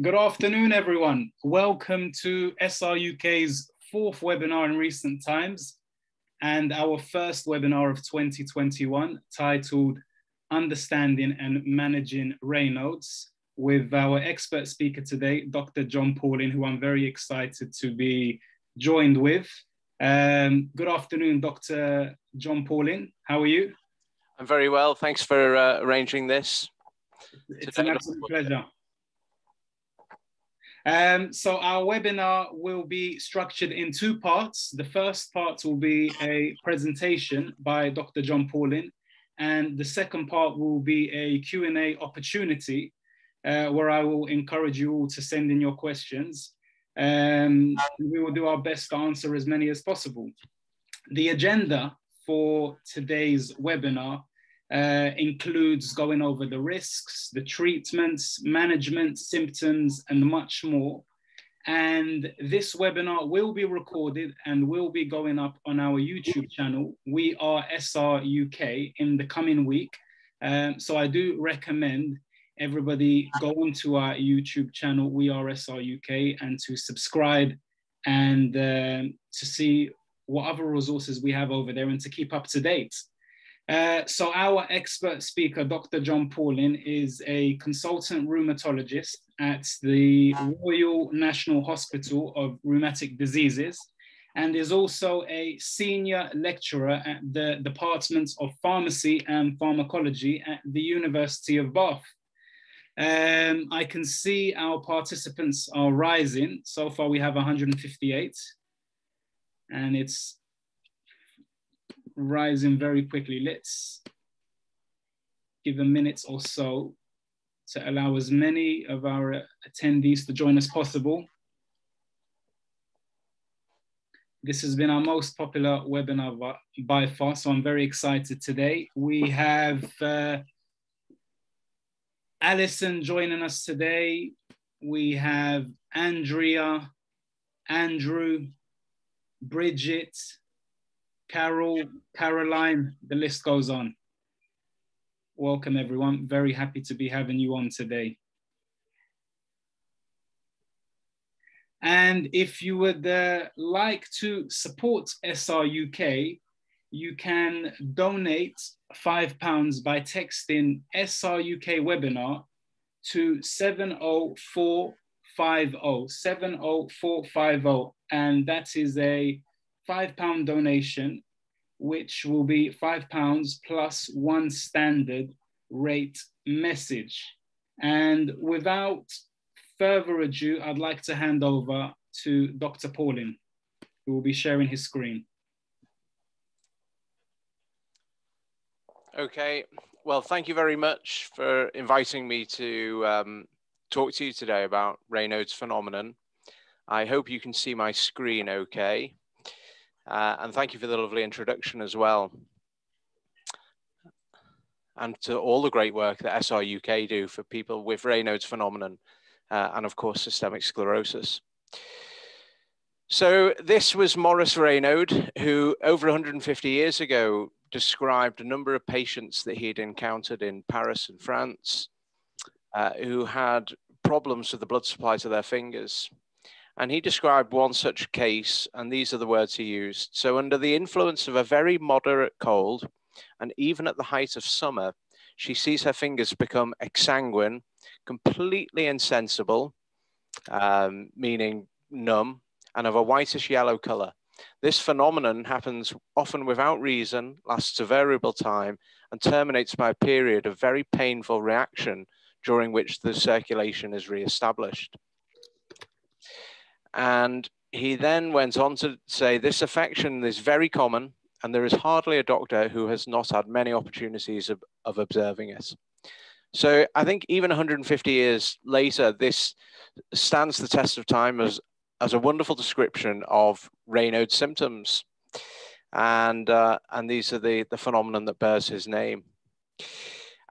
Good afternoon, everyone. Welcome to SRUK's fourth webinar in recent times and our first webinar of 2021 titled Understanding and Managing Raynaud's with our expert speaker today, Dr. John Pauling, who I'm very excited to be joined with. Um, good afternoon, Dr. John Pauling. How are you? I'm very well. Thanks for uh, arranging this. It's an absolute pleasure. Um, so our webinar will be structured in two parts. The first part will be a presentation by Dr. John Pauling, and the second part will be a Q&A opportunity uh, where I will encourage you all to send in your questions. Um, we will do our best to answer as many as possible. The agenda for today's webinar uh, includes going over the risks, the treatments, management, symptoms, and much more. And this webinar will be recorded and will be going up on our YouTube channel. We are SR UK in the coming week. Um, so I do recommend everybody go onto our YouTube channel, We Are SR UK, and to subscribe and uh, to see what other resources we have over there and to keep up to date. Uh, so our expert speaker, Dr. John Pauling, is a consultant rheumatologist at the Royal National Hospital of Rheumatic Diseases and is also a senior lecturer at the Department of Pharmacy and Pharmacology at the University of Bath. Um, I can see our participants are rising. So far we have 158 and it's rising very quickly. Let's give a minute or so to allow as many of our attendees to join as possible. This has been our most popular webinar by far, so I'm very excited today. We have uh, Alison joining us today. We have Andrea, Andrew, Bridget, Carol, Caroline, the list goes on. Welcome everyone. Very happy to be having you on today. And if you would uh, like to support SR UK, you can donate five pounds by texting SR UK webinar to 70450, 70450. And that is a five pound donation, which will be five pounds plus one standard rate message. And without further ado, I'd like to hand over to Dr. Pauling, who will be sharing his screen. Okay, well, thank you very much for inviting me to um, talk to you today about Raynaud's phenomenon. I hope you can see my screen okay. Uh, and thank you for the lovely introduction as well. And to all the great work that SR UK do for people with Raynaud's phenomenon uh, and of course systemic sclerosis. So this was Maurice Raynaud, who over 150 years ago described a number of patients that he had encountered in Paris and France uh, who had problems with the blood supply to their fingers. And he described one such case, and these are the words he used. So, under the influence of a very moderate cold, and even at the height of summer, she sees her fingers become exsanguine, completely insensible, um, meaning numb, and of a whitish yellow color. This phenomenon happens often without reason, lasts a variable time, and terminates by a period of very painful reaction during which the circulation is re-established. And he then went on to say this affection is very common, and there is hardly a doctor who has not had many opportunities of, of observing it. So I think even 150 years later, this stands the test of time as, as a wonderful description of Raynaud's symptoms. And, uh, and these are the, the phenomenon that bears his name.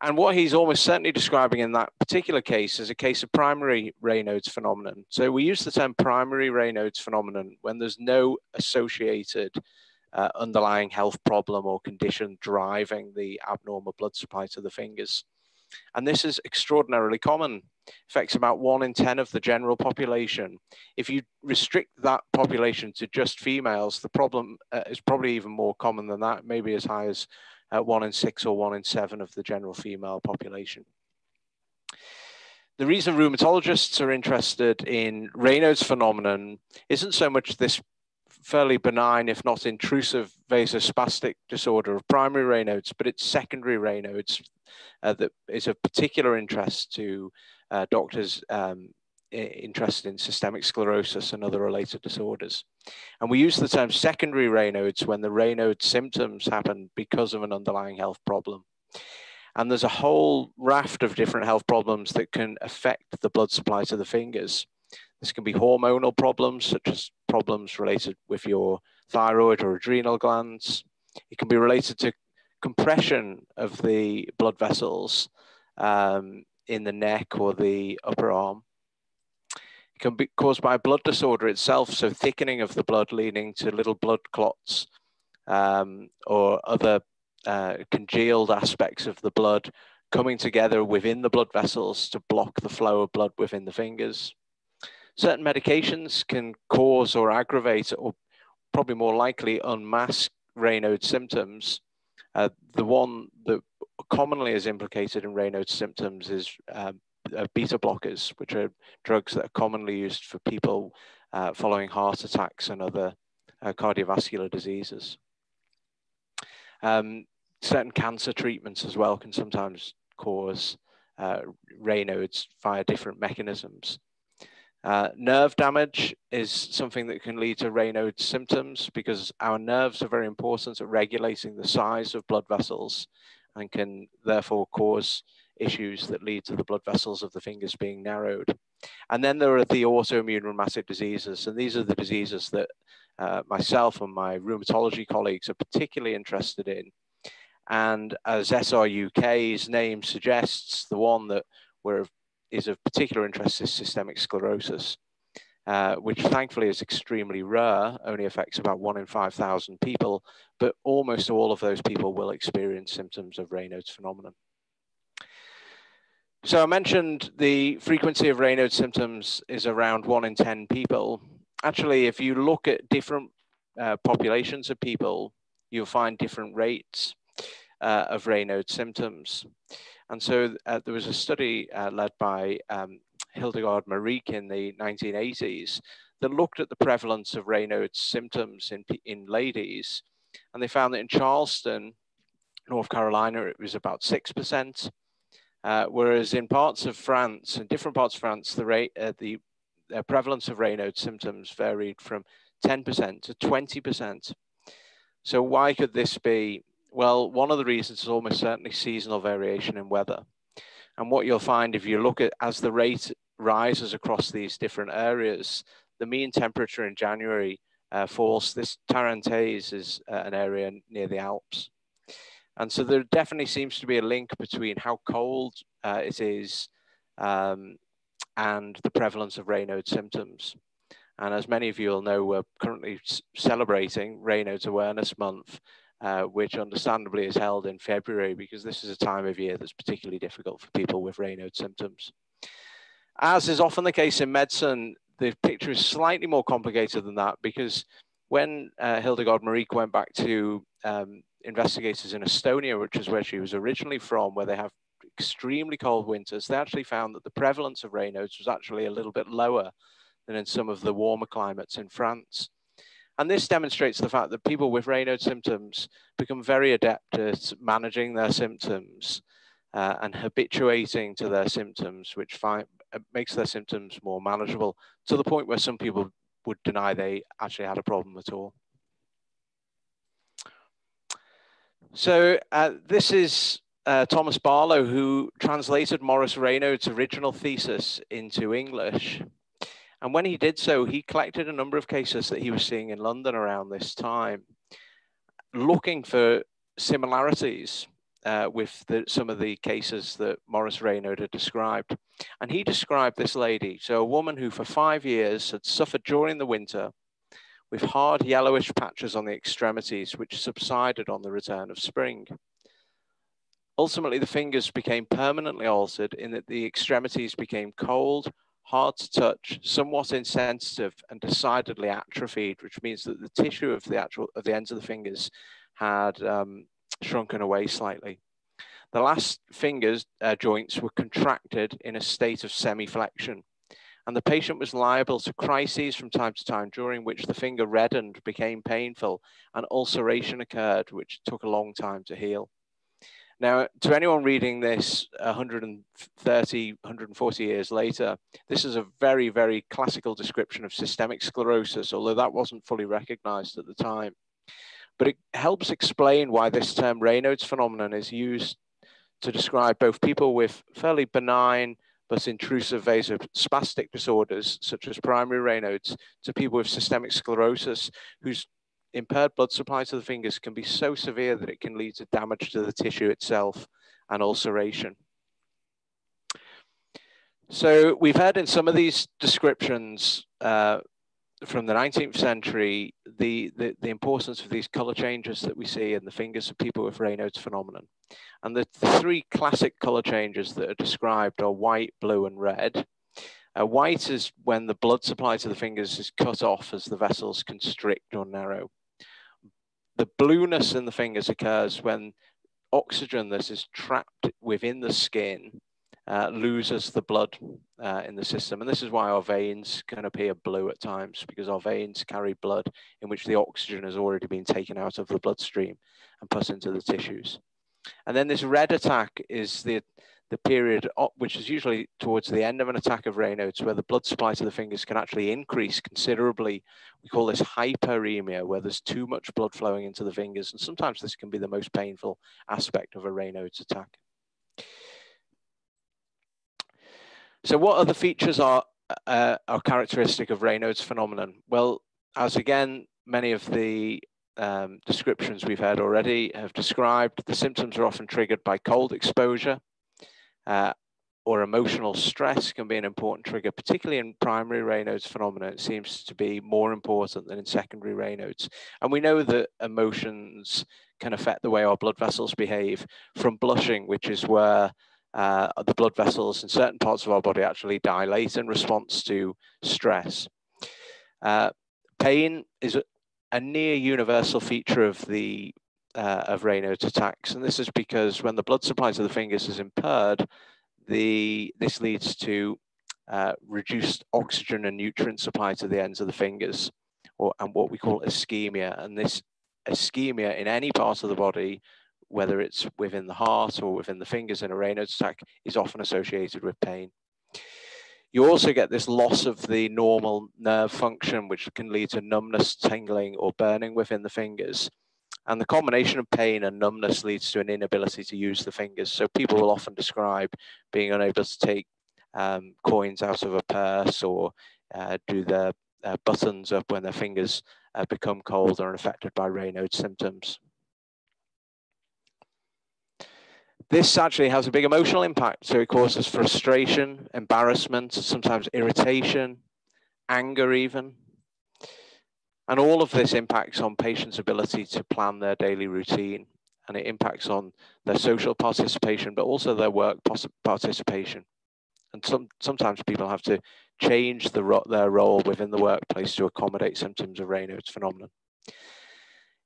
And what he's almost certainly describing in that particular case is a case of primary Raynaud's phenomenon. So we use the term primary Raynaud's phenomenon when there's no associated uh, underlying health problem or condition driving the abnormal blood supply to the fingers. And this is extraordinarily common, affects about one in 10 of the general population. If you restrict that population to just females, the problem uh, is probably even more common than that, maybe as high as one in six or one in seven of the general female population. The reason rheumatologists are interested in Raynaud's phenomenon isn't so much this fairly benign, if not intrusive, vasospastic disorder of primary Raynaud's, but it's secondary Raynaud's uh, that is of particular interest to uh, doctors um, interested in systemic sclerosis and other related disorders. And we use the term secondary Raynaud's when the Raynaud symptoms happen because of an underlying health problem. And there's a whole raft of different health problems that can affect the blood supply to the fingers. This can be hormonal problems, such as problems related with your thyroid or adrenal glands. It can be related to compression of the blood vessels um, in the neck or the upper arm. Can be caused by a blood disorder itself, so thickening of the blood leading to little blood clots um, or other uh, congealed aspects of the blood coming together within the blood vessels to block the flow of blood within the fingers. Certain medications can cause or aggravate, or probably more likely unmask Raynaud's symptoms. Uh, the one that commonly is implicated in Raynaud's symptoms is uh, uh, beta blockers, which are drugs that are commonly used for people uh, following heart attacks and other uh, cardiovascular diseases. Um, certain cancer treatments as well can sometimes cause uh, Raynaud's via different mechanisms. Uh, nerve damage is something that can lead to Raynaud's symptoms because our nerves are very important at regulating the size of blood vessels and can therefore cause issues that lead to the blood vessels of the fingers being narrowed. And then there are the autoimmune rheumatic diseases, and these are the diseases that uh, myself and my rheumatology colleagues are particularly interested in and as SRUK's name suggests, the one that we're, is of particular interest is systemic sclerosis, uh, which thankfully is extremely rare, only affects about one in 5,000 people, but almost all of those people will experience symptoms of Raynaud's phenomenon. So I mentioned the frequency of Raynaud's symptoms is around one in 10 people. Actually, if you look at different uh, populations of people, you'll find different rates uh, of Raynaud's symptoms. And so uh, there was a study uh, led by um, Hildegard Maricq in the 1980s that looked at the prevalence of Raynaud's symptoms in, in ladies. And they found that in Charleston, North Carolina, it was about 6%. Uh, whereas in parts of France, in different parts of France, the rate, uh, the uh, prevalence of Raynaud's symptoms varied from 10% to 20%. So why could this be? Well, one of the reasons is almost certainly seasonal variation in weather. And what you'll find if you look at as the rate rises across these different areas, the mean temperature in January uh, falls. This Tarentaise is uh, an area near the Alps. And so there definitely seems to be a link between how cold uh, it is um, and the prevalence of Raynaud's symptoms. And as many of you will know, we're currently celebrating Raynaud's Awareness Month, uh, which understandably is held in February because this is a time of year that's particularly difficult for people with Raynaud's symptoms. As is often the case in medicine, the picture is slightly more complicated than that because when uh, Hildegard Maricq went back to um, investigators in Estonia, which is where she was originally from, where they have extremely cold winters, they actually found that the prevalence of Raynaud's was actually a little bit lower than in some of the warmer climates in France. And this demonstrates the fact that people with Raynaud's symptoms become very adept at managing their symptoms uh, and habituating to their symptoms, which find, uh, makes their symptoms more manageable to the point where some people would deny they actually had a problem at all. So uh, this is uh, Thomas Barlow, who translated Maurice Raynaud's original thesis into English. And when he did so, he collected a number of cases that he was seeing in London around this time, looking for similarities uh, with the, some of the cases that Maurice Raynaud had described. And he described this lady, so a woman who for five years had suffered during the winter with hard yellowish patches on the extremities, which subsided on the return of spring. Ultimately, the fingers became permanently altered in that the extremities became cold, hard to touch, somewhat insensitive, and decidedly atrophied, which means that the tissue of the actual of the ends of the fingers had um, shrunken away slightly. The last fingers uh, joints were contracted in a state of semi-flexion, and the patient was liable to crises from time to time during which the finger reddened, became painful, and ulceration occurred, which took a long time to heal. Now, to anyone reading this 130, 140 years later, this is a very, very classical description of systemic sclerosis, although that wasn't fully recognized at the time. But it helps explain why this term Raynaud's phenomenon is used to describe both people with fairly benign but intrusive vasospastic disorders, such as primary Raynaud's, to people with systemic sclerosis, whose impaired blood supply to the fingers can be so severe that it can lead to damage to the tissue itself and ulceration. So we've had in some of these descriptions uh, from the 19th century, the, the, the, importance of these color changes that we see in the fingers of people with Raynaud's phenomenon. And the, three classic color changes that are described are white, blue, and red. Uh, white is when the blood supply to the fingers is cut off as the vessels constrict or narrow. The blueness in the fingers occurs when oxygen that is trapped within the skin uh, loses the blood uh, in the system. And this is why our veins can appear blue at times because our veins carry blood in which the oxygen has already been taken out of the bloodstream and put into the tissues. And then this red attack is the, the period which is usually towards the end of an attack of Raynaud's where the blood supply to the fingers can actually increase considerably. We call this hyperemia, where there's too much blood flowing into the fingers. And sometimes this can be the most painful aspect of a Raynaud's attack. So what other features are, uh, are characteristic of Raynaud's phenomenon? Well, as again, many of the um, descriptions we've had already have described, the symptoms are often triggered by cold exposure uh, or emotional stress can be an important trigger, particularly in primary Raynaud's phenomenon. It seems to be more important than in secondary Raynaud's. And we know that emotions can affect the way our blood vessels behave from blushing, which is where uh, the blood vessels in certain parts of our body actually dilate in response to stress. Uh, pain is a, near universal feature of the uh, of Raynaud's attacks, and this is because when the blood supply to the fingers is impaired, the this leads to uh, reduced oxygen and nutrient supply to the ends of the fingers, or and what we call ischemia. And this ischemia in any part of the body whether it's within the heart or within the fingers in a Raynaud's attack, is often associated with pain. You also get this loss of the normal nerve function, which can lead to numbness, tingling, or burning within the fingers. And the combination of pain and numbness leads to an inability to use the fingers. So people will often describe being unable to take um, coins out of a purse or uh, do their uh, buttons up when their fingers uh, become cold or are affected by Raynaud's symptoms. This actually has a big emotional impact. So it causes frustration, embarrassment, sometimes irritation, anger, even. And all of this impacts on patients' ability to plan their daily routine. And it impacts on their social participation, but also their work participation. And some, sometimes people have to change the, their role within the workplace to accommodate symptoms of Raynaud's phenomenon.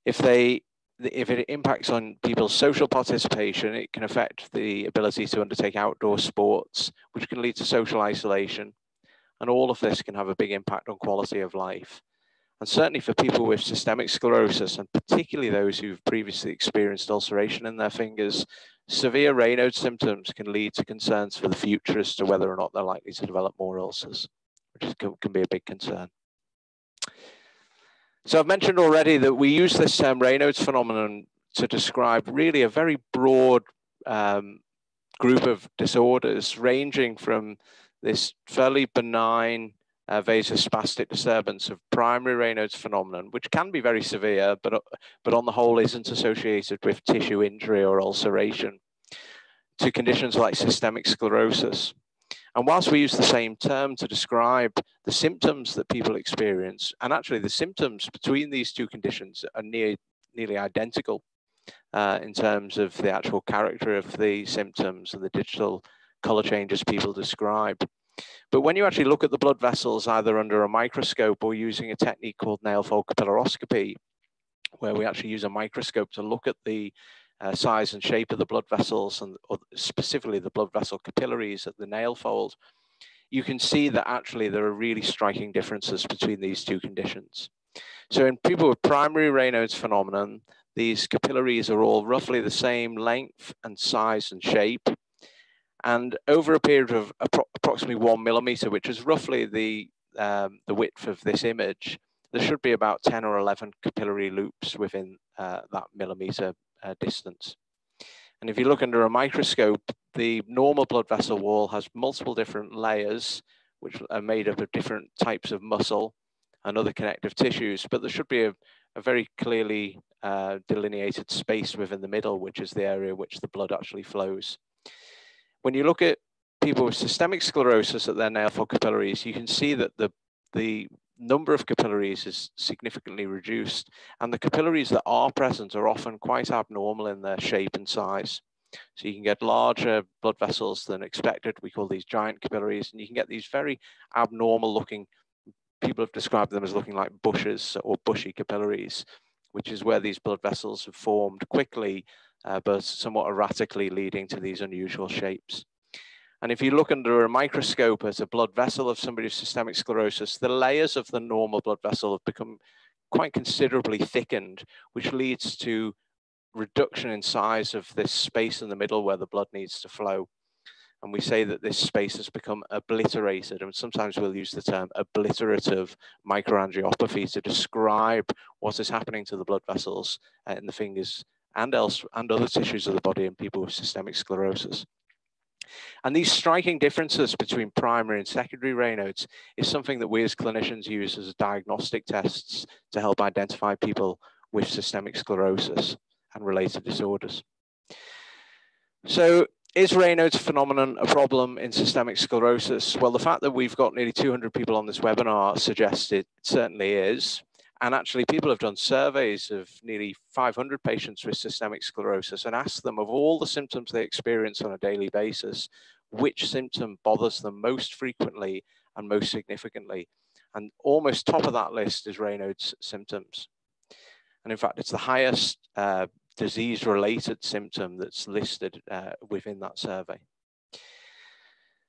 If they if it impacts on people's social participation, it can affect the ability to undertake outdoor sports, which can lead to social isolation. And all of this can have a big impact on quality of life. And certainly for people with systemic sclerosis, and particularly those who've previously experienced ulceration in their fingers, severe Raynaud's symptoms can lead to concerns for the future as to whether or not they're likely to develop more ulcers, which can, can be a big concern. So I've mentioned already that we use this term Raynaud's phenomenon to describe really a very broad um, group of disorders ranging from this fairly benign uh, vasospastic disturbance of primary Raynaud's phenomenon, which can be very severe, but, but on the whole isn't associated with tissue injury or ulceration, to conditions like systemic sclerosis, and whilst we use the same term to describe the symptoms that people experience, and actually the symptoms between these two conditions are near, nearly identical, uh, in terms of the actual character of the symptoms and the digital color changes people describe. But when you actually look at the blood vessels, either under a microscope or using a technique called nail fold capillaroscopy, where we actually use a microscope to look at the uh, size and shape of the blood vessels and specifically the blood vessel capillaries at the nail fold, you can see that actually there are really striking differences between these two conditions. So in people with primary Raynaud's phenomenon, these capillaries are all roughly the same length and size and shape. And over a period of appro approximately one millimeter, which is roughly the, um, the width of this image, there should be about 10 or 11 capillary loops within uh, that millimeter uh, distance. And if you look under a microscope, the normal blood vessel wall has multiple different layers, which are made up of different types of muscle and other connective tissues, but there should be a, a very clearly uh, delineated space within the middle, which is the area which the blood actually flows. When you look at people with systemic sclerosis at their nail capillaries, you can see that the, the number of capillaries is significantly reduced, and the capillaries that are present are often quite abnormal in their shape and size. So you can get larger blood vessels than expected. We call these giant capillaries, and you can get these very abnormal looking, people have described them as looking like bushes or bushy capillaries, which is where these blood vessels have formed quickly, uh, but somewhat erratically leading to these unusual shapes. And if you look under a microscope at a blood vessel of somebody with systemic sclerosis, the layers of the normal blood vessel have become quite considerably thickened, which leads to reduction in size of this space in the middle where the blood needs to flow. And we say that this space has become obliterated, and sometimes we'll use the term obliterative microangiopathy to describe what is happening to the blood vessels uh, in the fingers and else and other tissues of the body in people with systemic sclerosis. And these striking differences between primary and secondary Raynaud's is something that we as clinicians use as diagnostic tests to help identify people with systemic sclerosis and related disorders. So is Raynaud's phenomenon a problem in systemic sclerosis? Well, the fact that we've got nearly 200 people on this webinar suggests it certainly is. And actually, people have done surveys of nearly 500 patients with systemic sclerosis and asked them of all the symptoms they experience on a daily basis, which symptom bothers them most frequently and most significantly. And almost top of that list is Raynaud's symptoms. And in fact, it's the highest uh, disease related symptom that's listed uh, within that survey.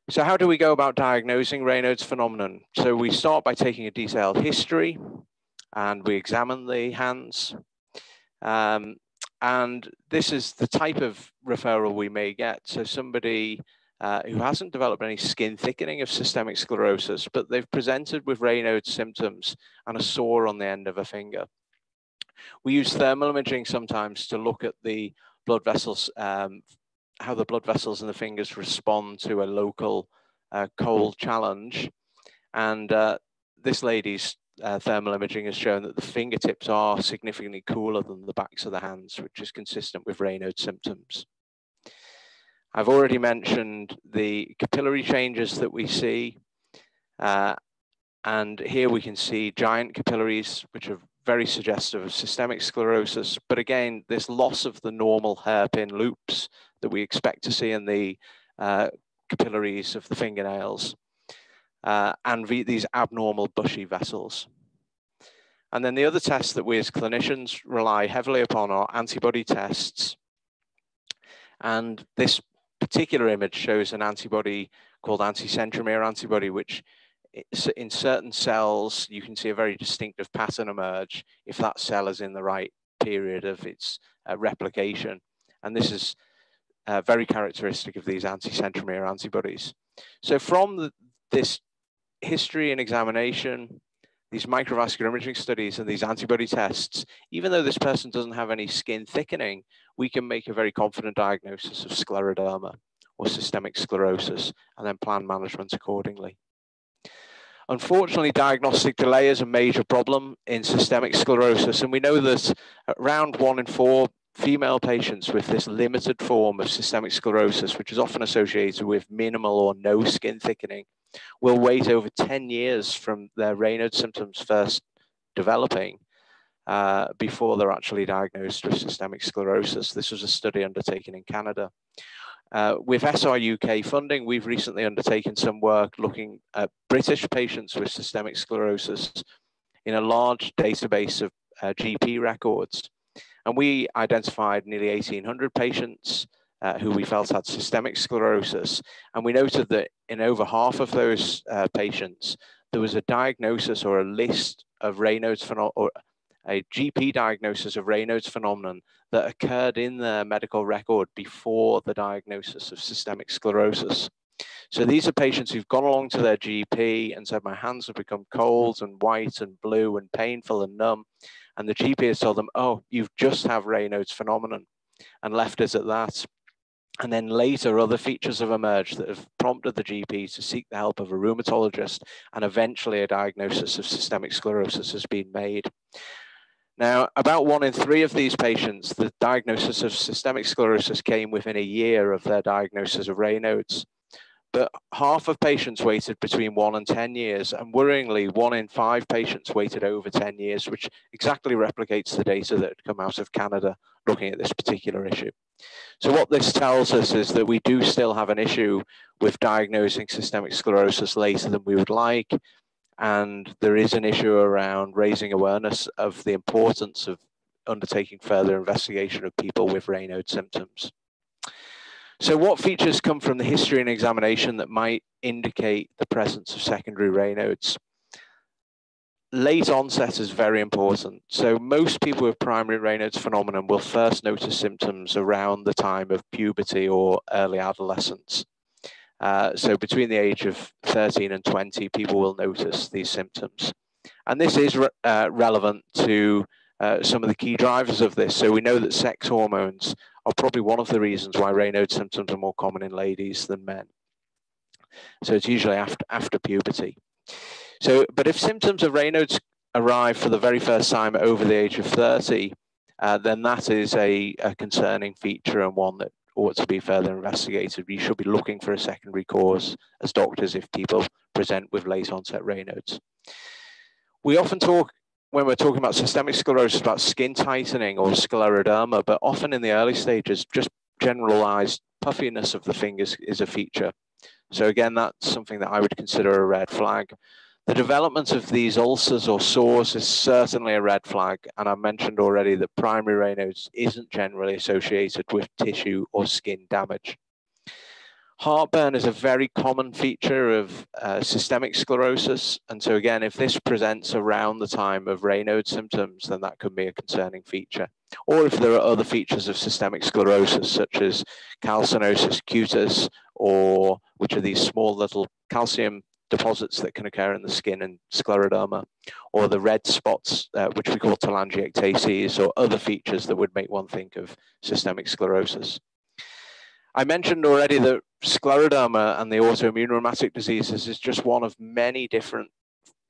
So how do we go about diagnosing Raynaud's phenomenon? So we start by taking a detailed history and we examine the hands. Um, and this is the type of referral we may get. So somebody uh, who hasn't developed any skin thickening of systemic sclerosis, but they've presented with Raynaud's symptoms and a sore on the end of a finger. We use thermal imaging sometimes to look at the blood vessels, um, how the blood vessels in the fingers respond to a local uh, cold challenge. And uh, this lady's uh, thermal imaging has shown that the fingertips are significantly cooler than the backs of the hands, which is consistent with Raynaud's symptoms. I've already mentioned the capillary changes that we see. Uh, and here we can see giant capillaries, which are very suggestive of systemic sclerosis. But again, this loss of the normal hairpin loops that we expect to see in the uh, capillaries of the fingernails uh, and these abnormal bushy vessels. And then the other tests that we as clinicians rely heavily upon are antibody tests. And this particular image shows an antibody called anti-centromere antibody, which in certain cells, you can see a very distinctive pattern emerge if that cell is in the right period of its uh, replication. And this is uh, very characteristic of these anti-centromere antibodies. So from the, this history and examination, these microvascular imaging studies and these antibody tests, even though this person doesn't have any skin thickening, we can make a very confident diagnosis of scleroderma or systemic sclerosis and then plan management accordingly. Unfortunately, diagnostic delay is a major problem in systemic sclerosis, and we know that around one in four female patients with this limited form of systemic sclerosis, which is often associated with minimal or no skin thickening, will wait over 10 years from their Raynaud's symptoms first developing uh, before they're actually diagnosed with systemic sclerosis. This was a study undertaken in Canada. Uh, with SRUK funding, we've recently undertaken some work looking at British patients with systemic sclerosis in a large database of uh, GP records. And we identified nearly 1,800 patients uh, who we felt had systemic sclerosis. And we noted that in over half of those uh, patients, there was a diagnosis or a list of Raynaud's phenomenon, or a GP diagnosis of Raynaud's phenomenon that occurred in their medical record before the diagnosis of systemic sclerosis. So these are patients who've gone along to their GP and said, my hands have become cold and white and blue and painful and numb. And the GP has told them, oh, you've just have Raynaud's phenomenon and left us at that. And then later, other features have emerged that have prompted the GP to seek the help of a rheumatologist, and eventually a diagnosis of systemic sclerosis has been made. Now, about one in three of these patients, the diagnosis of systemic sclerosis came within a year of their diagnosis of Raynaud's but half of patients waited between one and 10 years, and worryingly, one in five patients waited over 10 years, which exactly replicates the data that had come out of Canada looking at this particular issue. So what this tells us is that we do still have an issue with diagnosing systemic sclerosis later than we would like, and there is an issue around raising awareness of the importance of undertaking further investigation of people with Raynaud symptoms. So what features come from the history and examination that might indicate the presence of secondary Raynaud's? Late onset is very important. So most people with primary Raynaud's phenomenon will first notice symptoms around the time of puberty or early adolescence. Uh, so between the age of 13 and 20, people will notice these symptoms. And this is re uh, relevant to uh, some of the key drivers of this. So we know that sex hormones are probably one of the reasons why Raynaud's symptoms are more common in ladies than men. So it's usually after, after puberty. So, but if symptoms of Raynaud's arrive for the very first time over the age of 30, uh, then that is a, a, concerning feature and one that ought to be further investigated. We should be looking for a secondary cause as doctors if people present with late onset Raynaud's. We often talk when we're talking about systemic sclerosis, about skin tightening or scleroderma, but often in the early stages, just generalized puffiness of the fingers is a feature. So again, that's something that I would consider a red flag. The development of these ulcers or sores is certainly a red flag. And I mentioned already that primary Raynaud's isn't generally associated with tissue or skin damage. Heartburn is a very common feature of uh, systemic sclerosis. And so again, if this presents around the time of Raynaud's symptoms, then that could be a concerning feature. Or if there are other features of systemic sclerosis, such as calcinosis cutis, or which are these small little calcium deposits that can occur in the skin and scleroderma, or the red spots, uh, which we call telangiectasias, or other features that would make one think of systemic sclerosis. I mentioned already that scleroderma and the autoimmune rheumatic diseases is just one of many different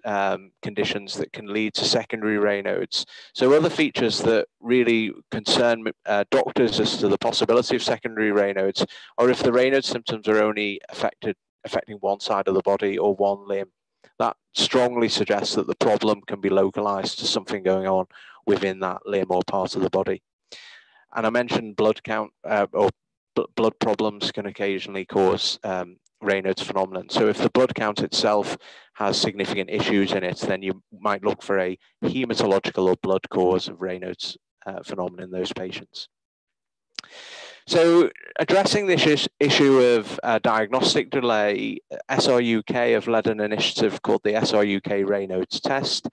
um, conditions that can lead to secondary Raynaud's. So other features that really concern uh, doctors as to the possibility of secondary Raynaud's are if the Raynaud's symptoms are only affected affecting one side of the body or one limb. That strongly suggests that the problem can be localized to something going on within that limb or part of the body. And I mentioned blood count uh, or blood problems can occasionally cause um, Raynaud's phenomenon. So if the blood count itself has significant issues in it, then you might look for a hematological or blood cause of Raynaud's uh, phenomenon in those patients. So addressing this issue of uh, diagnostic delay, SRUK have led an initiative called the SRUK Raynaud's test.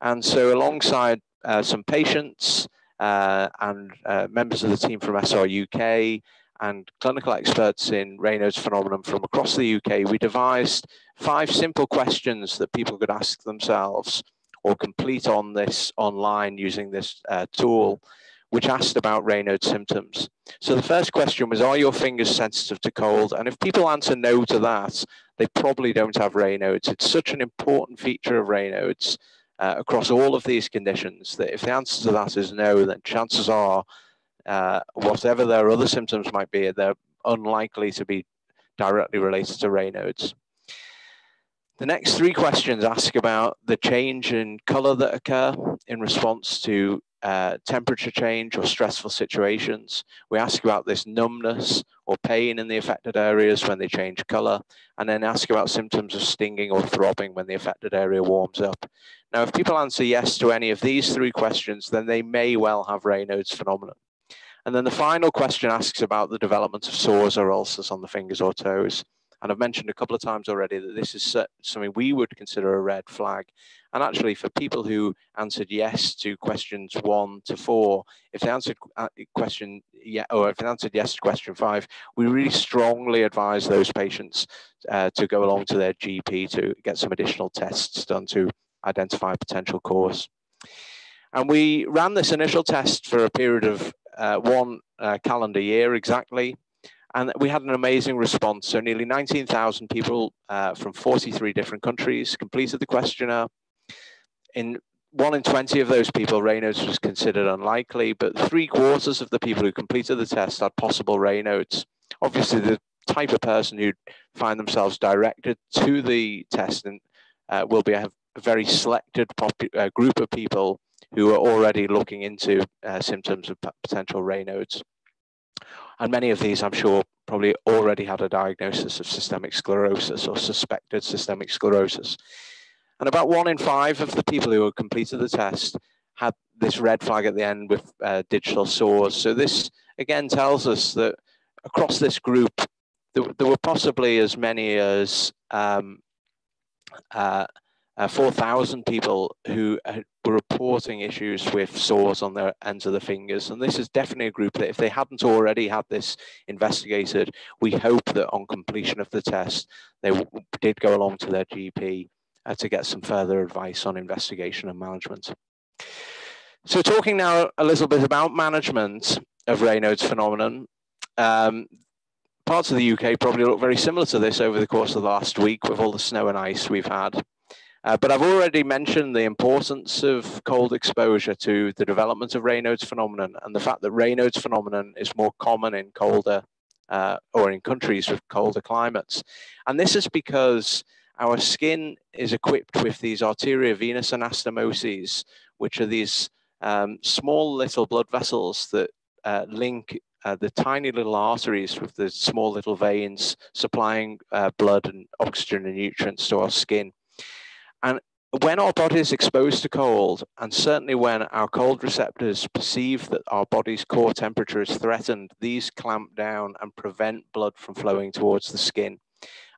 And so alongside uh, some patients and uh, members of the team from SRUK and clinical experts in Raynaud's phenomenon from across the UK, we devised five simple questions that people could ask themselves or complete on this online using this uh, tool, which asked about Raynaud's symptoms. So the first question was, are your fingers sensitive to cold? And if people answer no to that, they probably don't have Raynaud's. It's such an important feature of Raynaud's uh, across all of these conditions that if the answer to that is no, then chances are uh, whatever their other symptoms might be, they're unlikely to be directly related to Raynaud's. The next three questions ask about the change in color that occur in response to uh, temperature change or stressful situations. We ask about this numbness or pain in the affected areas when they change color, and then ask about symptoms of stinging or throbbing when the affected area warms up. Now, if people answer yes to any of these three questions, then they may well have Raynaud's phenomenon. And then the final question asks about the development of sores or ulcers on the fingers or toes. And I've mentioned a couple of times already that this is something we would consider a red flag. And actually, for people who answered yes to questions one to four, if they answered uh, question yeah, or if they answered yes to question five, we really strongly advise those patients uh, to go along to their GP to get some additional tests done to identify a potential cause. And we ran this initial test for a period of uh, one uh, calendar year exactly. And we had an amazing response. So nearly 19,000 people uh, from 43 different countries completed the questionnaire. In one in 20 of those people, Raynaud's was considered unlikely, but three quarters of the people who completed the test had possible Raynaud's. Obviously, the type of person who'd find themselves directed to the test and, uh, will be a, very selected uh, group of people who are already looking into uh, symptoms of potential Raynaud's. And many of these, I'm sure, probably already had a diagnosis of systemic sclerosis or suspected systemic sclerosis. And about one in five of the people who had completed the test had this red flag at the end with uh, digital sores. So this again tells us that across this group, there, there were possibly as many as um, uh, uh, 4,000 people who uh, were reporting issues with sores on their ends of the fingers. And this is definitely a group that if they hadn't already had this investigated, we hope that on completion of the test, they did go along to their GP uh, to get some further advice on investigation and management. So talking now a little bit about management of Raynaud's phenomenon, um, parts of the UK probably look very similar to this over the course of the last week with all the snow and ice we've had. Uh, but I've already mentioned the importance of cold exposure to the development of Raynaud's phenomenon and the fact that Raynaud's phenomenon is more common in colder uh, or in countries with colder climates. And this is because our skin is equipped with these arteriovenous anastomoses, which are these um, small little blood vessels that uh, link uh, the tiny little arteries with the small little veins supplying uh, blood and oxygen and nutrients to our skin. And when our body is exposed to cold, and certainly when our cold receptors perceive that our body's core temperature is threatened, these clamp down and prevent blood from flowing towards the skin.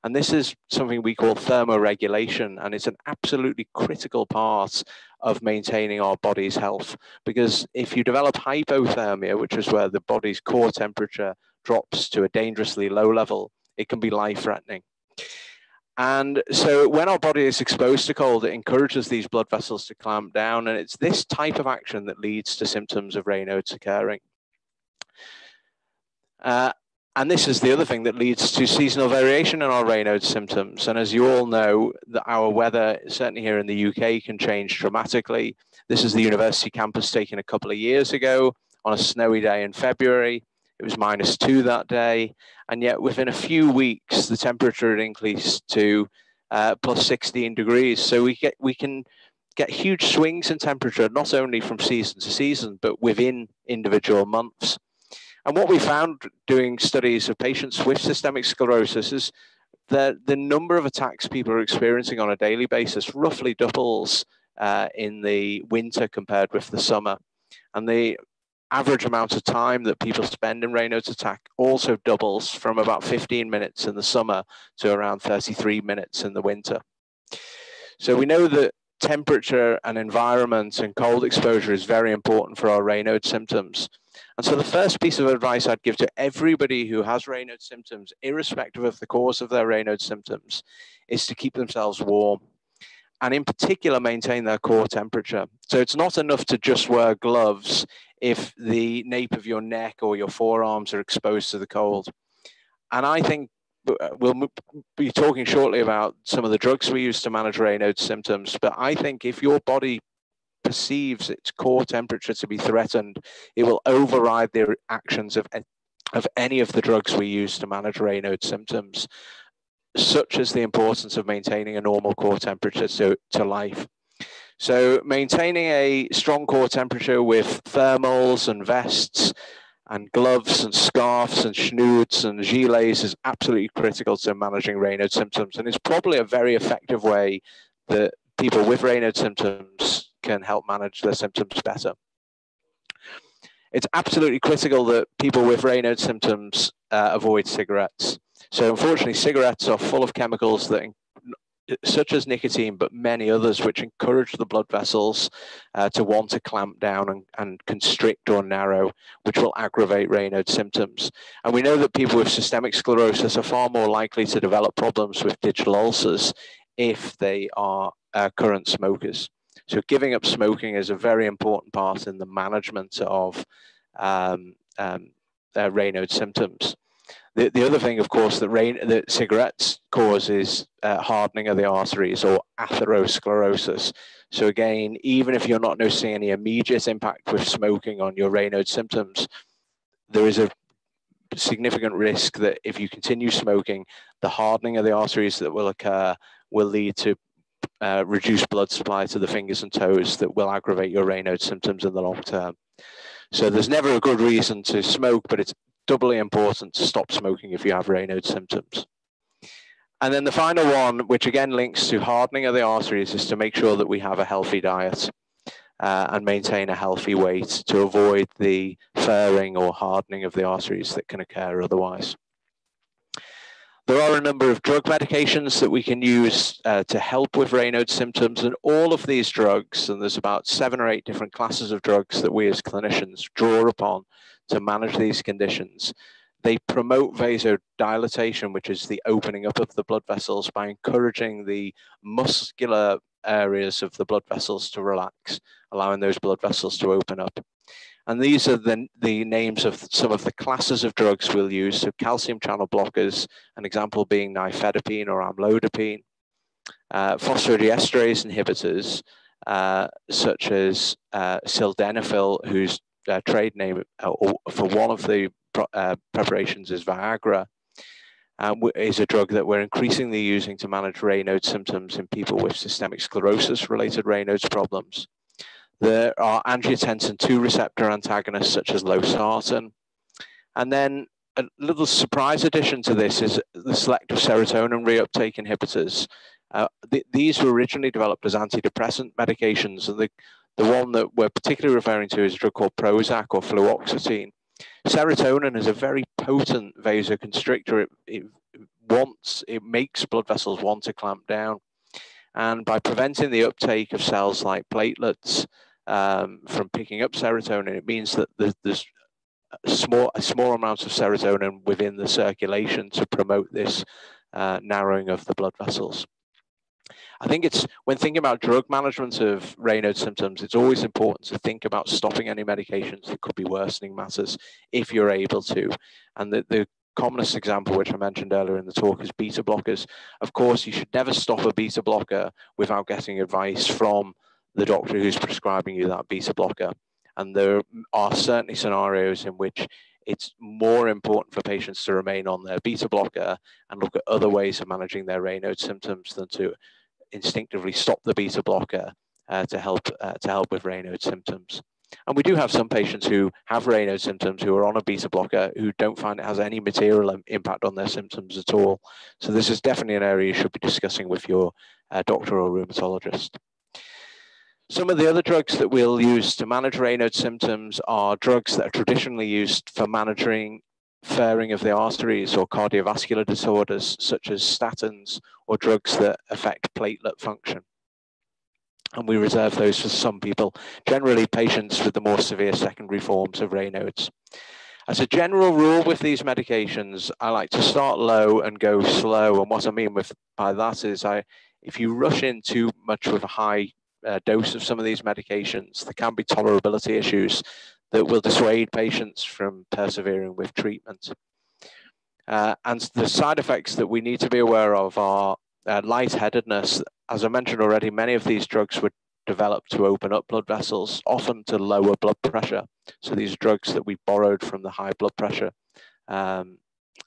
And this is something we call thermoregulation, and it's an absolutely critical part of maintaining our body's health. Because if you develop hypothermia, which is where the body's core temperature drops to a dangerously low level, it can be life threatening. And so when our body is exposed to cold, it encourages these blood vessels to clamp down. And it's this type of action that leads to symptoms of Raynaud's occurring. Uh, and this is the other thing that leads to seasonal variation in our Raynaud's symptoms. And as you all know, that our weather, certainly here in the UK, can change dramatically. This is the university campus taken a couple of years ago on a snowy day in February. It was minus two that day. And yet within a few weeks, the temperature had increased to uh, plus 16 degrees. So we get we can get huge swings in temperature, not only from season to season, but within individual months. And what we found doing studies of patients with systemic sclerosis is that the number of attacks people are experiencing on a daily basis roughly doubles uh, in the winter compared with the summer. And the average amount of time that people spend in Raynaud's attack also doubles from about 15 minutes in the summer to around 33 minutes in the winter. So we know that temperature and environment and cold exposure is very important for our Raynaud's symptoms. And so the first piece of advice I'd give to everybody who has Raynaud's symptoms, irrespective of the cause of their Raynaud's symptoms, is to keep themselves warm and in particular maintain their core temperature. So it's not enough to just wear gloves if the nape of your neck or your forearms are exposed to the cold. And I think uh, we'll be talking shortly about some of the drugs we use to manage Raynaud's symptoms. But I think if your body perceives its core temperature to be threatened, it will override the actions of, of any of the drugs we use to manage Raynaud's symptoms. such as the importance of maintaining a normal core temperature to, to life. So maintaining a strong core temperature with thermals and vests and gloves and scarves and schnoods and gilets is absolutely critical to managing Raynaud's symptoms. And it's probably a very effective way that people with Raynaud's symptoms can help manage their symptoms better. It's absolutely critical that people with Raynaud's symptoms uh, avoid cigarettes. So unfortunately, cigarettes are full of chemicals that such as nicotine, but many others, which encourage the blood vessels uh, to want to clamp down and, and, constrict or narrow, which will aggravate Raynaud's symptoms. And we know that people with systemic sclerosis are far more likely to develop problems with digital ulcers if they are uh, current smokers. So giving up smoking is a very important part in the management of um, um, uh, Raynaud's symptoms. The, the other thing, of course, that, rain, that cigarettes cause is uh, hardening of the arteries or atherosclerosis. So again, even if you're not noticing any immediate impact with smoking on your Raynaud's symptoms, there is a significant risk that if you continue smoking, the hardening of the arteries that will occur will lead to uh, reduced blood supply to the fingers and toes that will aggravate your Raynaud's symptoms in the long term. So there's never a good reason to smoke, but it's doubly important to stop smoking if you have Raynaud's symptoms. And then the final one, which again links to hardening of the arteries, is to make sure that we have a healthy diet uh, and maintain a healthy weight to avoid the furring or hardening of the arteries that can occur otherwise. There are a number of drug medications that we can use uh, to help with Raynaud's symptoms, and all of these drugs, and there's about seven or eight different classes of drugs that we as clinicians draw upon to manage these conditions. They promote vasodilatation, which is the opening up of the blood vessels, by encouraging the muscular areas of the blood vessels to relax, allowing those blood vessels to open up. And these are the, the names of some of the classes of drugs we'll use. So calcium channel blockers, an example being nifedipine or amlodipine, uh, phosphodiesterase inhibitors, uh, such as uh, sildenafil, whose uh, trade name uh, for one of the uh, preparations is Viagra, um, is a drug that we're increasingly using to manage Raynaud's symptoms in people with systemic sclerosis related Raynaud's problems. There are angiotensin 2 receptor antagonists such as losartan. And then a little surprise addition to this is the selective serotonin reuptake inhibitors. Uh, th these were originally developed as antidepressant medications, and the the one that we're particularly referring to is a drug called Prozac or fluoxetine. Serotonin is a very potent vasoconstrictor. It, it wants, it makes blood vessels want to clamp down. And by preventing the uptake of cells like platelets um, from picking up serotonin, it means that there's, there's a small, small amount of serotonin within the circulation to promote this uh, narrowing of the blood vessels. I think it's when thinking about drug management of Raynaud's symptoms, it's always important to think about stopping any medications that could be worsening matters if you're able to. And the, the commonest example, which I mentioned earlier in the talk, is beta blockers. Of course, you should never stop a beta blocker without getting advice from the doctor who's prescribing you that beta blocker. And there are certainly scenarios in which it's more important for patients to remain on their beta blocker and look at other ways of managing their Raynaud's symptoms than to instinctively stop the beta blocker uh, to help uh, to help with Raynaud's symptoms. And we do have some patients who have Raynaud's symptoms who are on a beta blocker who don't find it has any material impact on their symptoms at all. So this is definitely an area you should be discussing with your uh, doctor or rheumatologist. Some of the other drugs that we'll use to manage Raynaud's symptoms are drugs that are traditionally used for managing furring of the arteries or cardiovascular disorders such as statins or drugs that affect platelet function. And we reserve those for some people, generally patients with the more severe secondary forms of Raynaud's. As a general rule with these medications, I like to start low and go slow. And what I mean with by that is I, if you rush in too much with a high uh, dose of some of these medications, there can be tolerability issues that will dissuade patients from persevering with treatment. Uh, and the side effects that we need to be aware of are uh, lightheadedness. As I mentioned already, many of these drugs were developed to open up blood vessels, often to lower blood pressure. So these drugs that we borrowed from the high blood pressure um,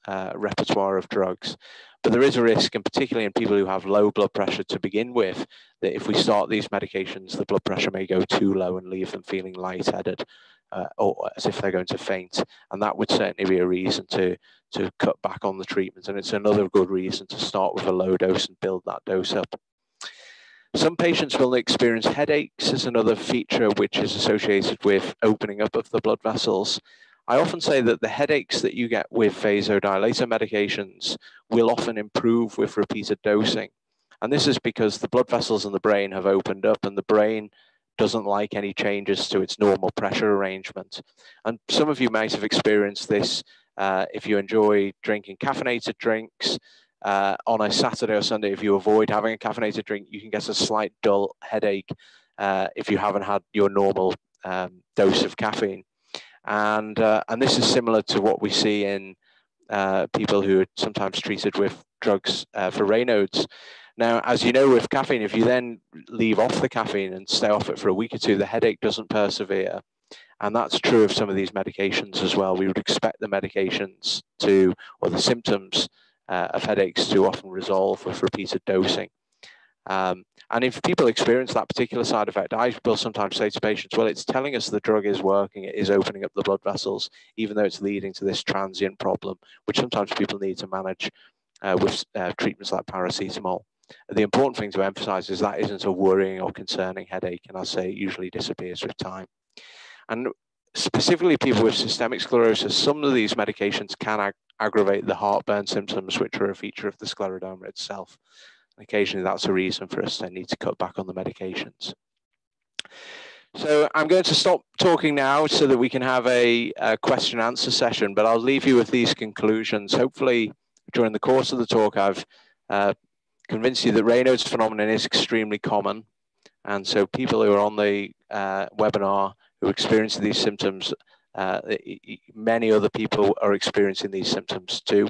uh, repertoire of drugs. But there is a risk, and particularly in people who have low blood pressure to begin with, that if we start these medications, the blood pressure may go too low and leave them feeling lightheaded uh, or as if they're going to faint. And that would certainly be a reason to, to cut back on the treatment. And it's another good reason to start with a low dose and build that dose up. Some patients will experience headaches as another feature which is associated with opening up of the blood vessels. I often say that the headaches that you get with vasodilator medications will often improve with repeated dosing. And this is because the blood vessels in the brain have opened up and the brain doesn't like any changes to its normal pressure arrangement. And some of you might have experienced this uh, if you enjoy drinking caffeinated drinks. Uh, on a Saturday or Sunday, if you avoid having a caffeinated drink, you can get a slight dull headache uh, if you haven't had your normal um, dose of caffeine and uh, and this is similar to what we see in uh, people who are sometimes treated with drugs uh, for Raynaud's. Now, as you know, with caffeine, if you then leave off the caffeine and stay off it for a week or two, the headache doesn't persevere. And that's true of some of these medications as well. We would expect the medications to, or the symptoms uh, of headaches to often resolve with repeated dosing. Um, and if people experience that particular side effect, I will sometimes say to patients, well, it's telling us the drug is working, it is opening up the blood vessels, even though it's leading to this transient problem, which sometimes people need to manage uh, with uh, treatments like paracetamol. The important thing to emphasize is that isn't a worrying or concerning headache, and I say it usually disappears with time. And specifically people with systemic sclerosis, some of these medications can ag aggravate the heartburn symptoms, which are a feature of the scleroderma itself. And Occasionally, that's a reason for us to need to cut back on the medications. So I'm going to stop talking now so that we can have a, a question answer session, but I'll leave you with these conclusions. Hopefully, during the course of the talk, I've uh, convinced you that Raynaud's phenomenon is extremely common. And so people who are on the uh, webinar who experience these symptoms, uh, many other people are experiencing these symptoms too.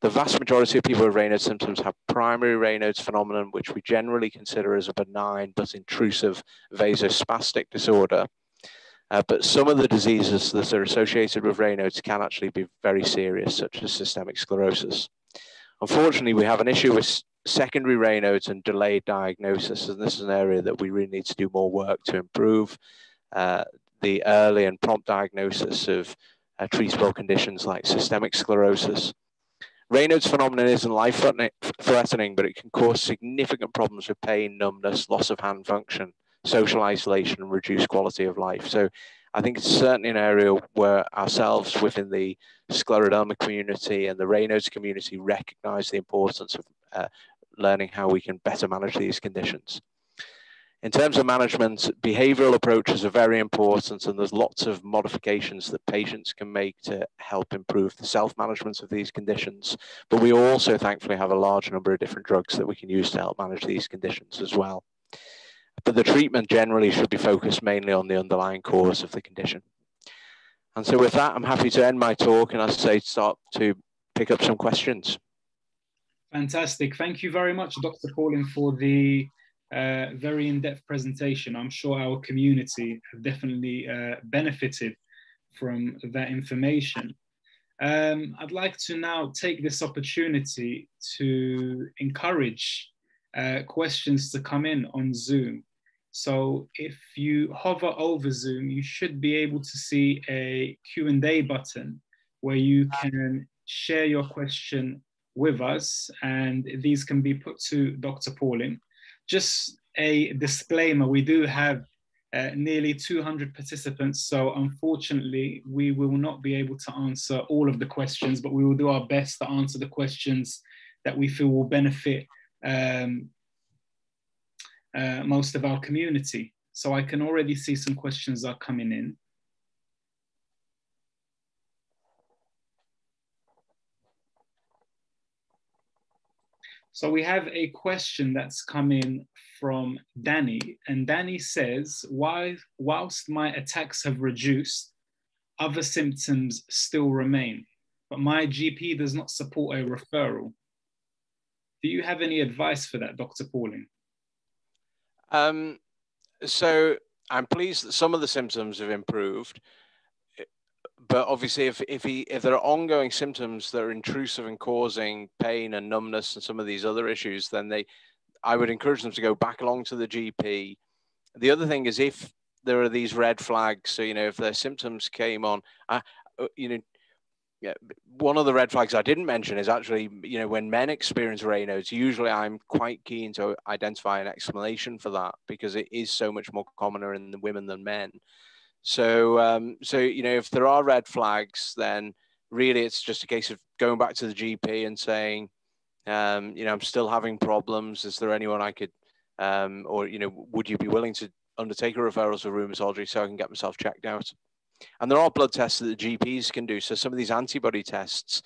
The vast majority of people with Raynaud's symptoms have primary Raynaud's phenomenon, which we generally consider as a benign but intrusive vasospastic disorder. Uh, but some of the diseases that are associated with Raynaud's can actually be very serious, such as systemic sclerosis. Unfortunately, we have an issue with secondary Raynaud's and delayed diagnosis, and this is an area that we really need to do more work to improve uh, the early and prompt diagnosis of uh, treatable conditions like systemic sclerosis. Raynaud's phenomenon isn't life threatening, but it can cause significant problems with pain, numbness, loss of hand function, social isolation, and reduced quality of life. So I think it's certainly an area where ourselves within the scleroderma community and the Raynaud's community recognize the importance of uh, learning how we can better manage these conditions. In terms of management, behavioral approaches are very important, and there's lots of modifications that patients can make to help improve the self-management of these conditions. But we also thankfully have a large number of different drugs that we can use to help manage these conditions as well. But the treatment generally should be focused mainly on the underlying cause of the condition. And so with that, I'm happy to end my talk and I say, start to pick up some questions. Fantastic. Thank you very much, Dr. Pauling, for the uh, very in-depth presentation. I'm sure our community have definitely uh, benefited from that information. Um, I'd like to now take this opportunity to encourage uh, questions to come in on Zoom. So if you hover over Zoom, you should be able to see a Q&A button where you can share your question with us and these can be put to Dr. Pauling. just a disclaimer, we do have uh, nearly 200 participants, so unfortunately we will not be able to answer all of the questions, but we will do our best to answer the questions that we feel will benefit um, uh, most of our community. So I can already see some questions are coming in. So we have a question that's come in from Danny, and Danny says, Why, whilst my attacks have reduced, other symptoms still remain, but my GP does not support a referral. Do you have any advice for that, Dr. Pauling? Um, so I'm pleased that some of the symptoms have improved. But obviously, if if he if there are ongoing symptoms that are intrusive and causing pain and numbness and some of these other issues, then they, I would encourage them to go back along to the GP. The other thing is if there are these red flags, so you know if their symptoms came on, uh, you know yeah, one of the red flags I didn't mention is actually, you know, when men experience Raynaud's, usually I'm quite keen to identify an explanation for that because it is so much more commoner in the women than men. So, um, so you know, if there are red flags, then really it's just a case of going back to the GP and saying, um, you know, I'm still having problems. Is there anyone I could, um, or you know, would you be willing to undertake a referral to rheumatology so I can get myself checked out? And there are blood tests that the GPs can do. So some of these antibody tests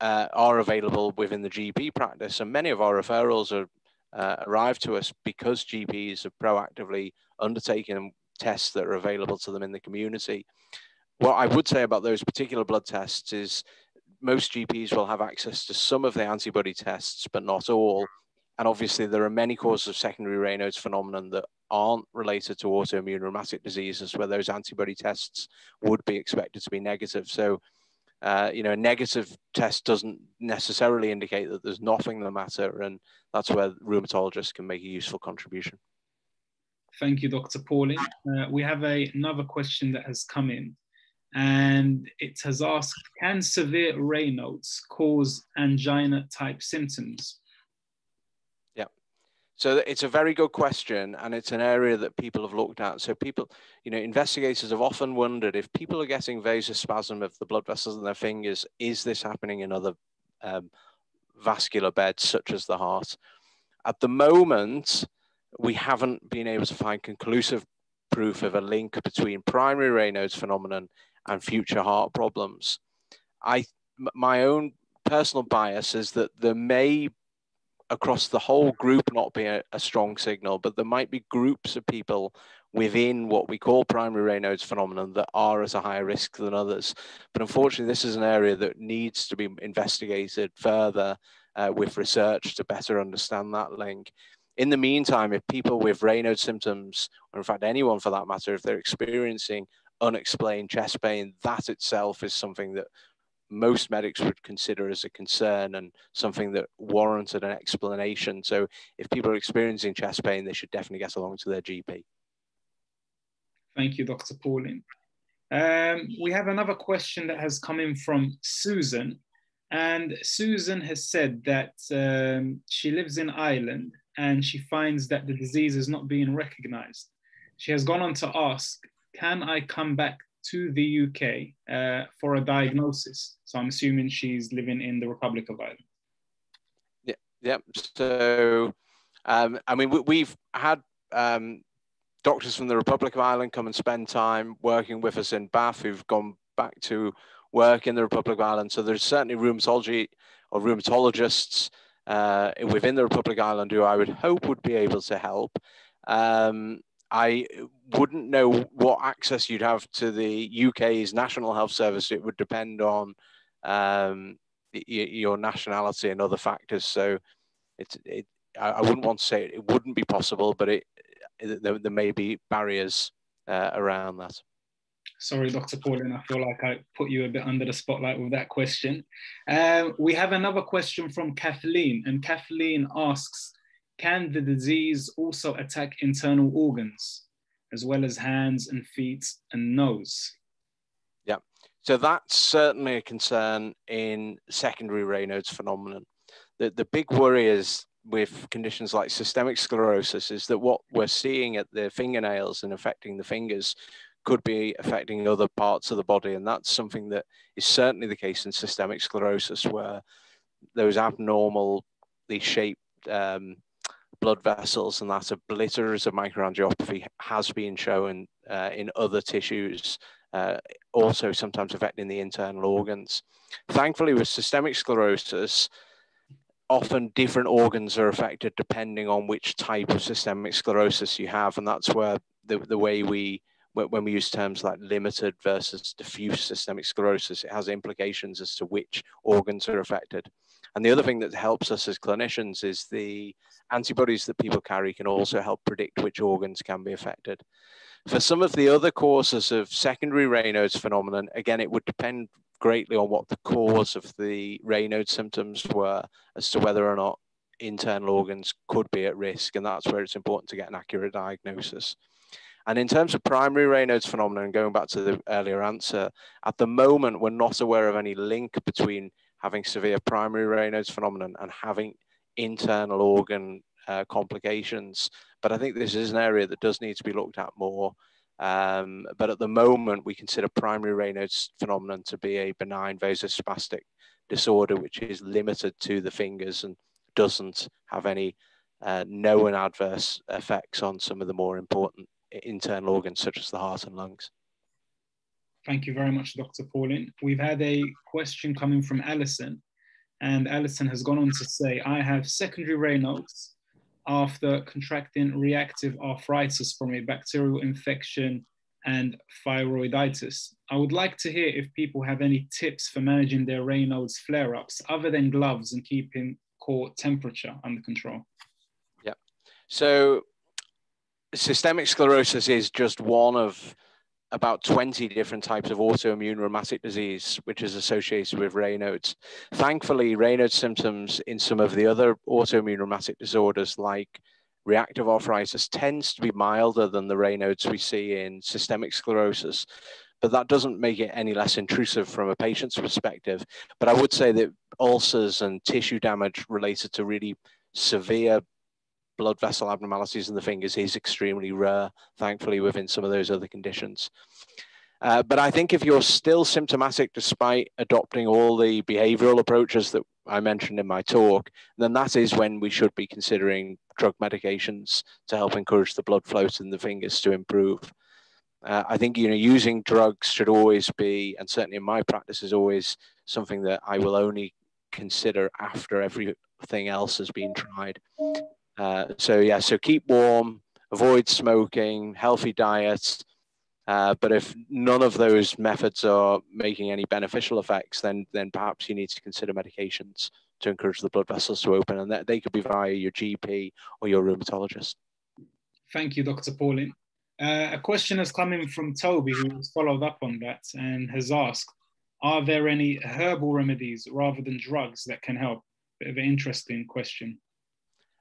uh, are available within the GP practice, and many of our referrals are uh, arrive to us because GPs have proactively undertaken tests that are available to them in the community. What I would say about those particular blood tests is most GPs will have access to some of the antibody tests, but not all. And obviously, there are many causes of secondary Raynaud's phenomenon that aren't related to autoimmune rheumatic diseases where those antibody tests would be expected to be negative. So, uh, you know, a negative test doesn't necessarily indicate that there's nothing the matter, and that's where rheumatologists can make a useful contribution. Thank you, Dr. Pauling. Uh, we have a, another question that has come in, and it has asked Can severe Raynaud's cause angina type symptoms? Yeah. So it's a very good question, and it's an area that people have looked at. So people, you know, investigators have often wondered if people are getting vasospasm of the blood vessels in their fingers, is this happening in other um, vascular beds such as the heart? At the moment, we haven't been able to find conclusive proof of a link between primary Raynaud's phenomenon and future heart problems. I, my own personal bias is that there may across the whole group not be a, a, strong signal, but there might be groups of people within what we call primary Raynaud's phenomenon that are at a higher risk than others. But unfortunately, this is an area that needs to be investigated further uh, with research to better understand that link. In the meantime, if people with Raynaud's symptoms, or in fact anyone for that matter, if they're experiencing unexplained chest pain, that itself is something that most medics would consider as a concern and something that warranted an explanation. So if people are experiencing chest pain, they should definitely get along to their GP. Thank you, Dr. Pauling. Um, we have another question that has come in from Susan. And Susan has said that um, she lives in Ireland and she finds that the disease is not being recognized. She has gone on to ask, can I come back to the UK uh, for a diagnosis. So I'm assuming she's living in the Republic of Ireland. Yeah, yeah. So, um, I mean, we, have had um, doctors from the Republic of Ireland come and spend time working with us in Bath who've gone back to work in the Republic of Ireland. So there's certainly rheumatology or rheumatologists uh, within the Republic of Ireland who I would hope would be able to help. Um, I wouldn't know what access you'd have to the UK's National Health Service. It would depend on um, your nationality and other factors. So it's, it, I wouldn't want to say it, wouldn't be possible, but it, it there, there, may be barriers uh, around that. Sorry, Dr. Pauling, I feel like I put you a bit under the spotlight with that question. Um, we have another question from Kathleen, and Kathleen asks, can the disease also attack internal organs, as well as hands and feet and nose? Yeah, so that's certainly a concern in secondary Raynaud's phenomenon. The, the big worry is with conditions like systemic sclerosis is that what we're seeing at the fingernails and affecting the fingers could be affecting other parts of the body. And that's something that is certainly the case in systemic sclerosis, where those abnormally shaped um, blood vessels and that of microangiopathy has been shown uh, in other tissues, uh, also sometimes affecting the internal organs. Thankfully, with systemic sclerosis, often different organs are affected depending on which type of systemic sclerosis you have. And that's where the, the way we, when we use terms like limited versus diffuse systemic sclerosis, it has implications as to which organs are affected. And the other thing that helps us as clinicians is the antibodies that people carry can also help predict which organs can be affected. For some of the other causes of secondary Raynaud's phenomenon, again, it would depend greatly on what the cause of the Raynaud's symptoms were as to whether or not internal organs could be at risk. And that's where it's important to get an accurate diagnosis. And in terms of primary Raynaud's phenomenon, going back to the earlier answer, at the moment, we're not aware of any link between having severe primary Raynaud's phenomenon and having internal organ uh, complications. But I think this is an area that does need to be looked at more. Um, but at the moment, we consider primary Raynaud's phenomenon to be a benign vasospastic disorder, which is limited to the fingers and doesn't have any uh, known adverse effects on some of the more important internal organs, such as the heart and lungs. Thank you very much, Dr. Pauling. We've had a question coming from Alison, and Alison has gone on to say, I have secondary Raynaud's after contracting reactive arthritis from a bacterial infection and thyroiditis. I would like to hear if people have any tips for managing their Raynaud's flare ups other than gloves and keeping core temperature under control. Yeah. So, systemic sclerosis is just one of about 20 different types of autoimmune rheumatic disease, which is associated with Raynaud's. Thankfully, Raynaud's symptoms in some of the other autoimmune rheumatic disorders, like reactive arthritis, tends to be milder than the Raynaud's we see in systemic sclerosis. But that doesn't make it any less intrusive from a patient's perspective. But I would say that ulcers and tissue damage related to really severe blood vessel abnormalities in the fingers is extremely rare, thankfully, within some of those other conditions. Uh, but I think if you're still symptomatic despite adopting all the behavioral approaches that I mentioned in my talk, then that is when we should be considering drug medications to help encourage the blood flow in the fingers to improve. Uh, I think you know using drugs should always be, and certainly in my practice, is always something that I will only consider after everything else has been tried. Uh, so yeah, so keep warm, avoid smoking, healthy diets. Uh, but if none of those methods are making any beneficial effects, then then perhaps you need to consider medications to encourage the blood vessels to open, and that they could be via your GP or your rheumatologist. Thank you, Dr. Pauling. Uh, a question has come in from Toby, who has followed up on that and has asked, are there any herbal remedies rather than drugs that can help? Bit of an interesting question.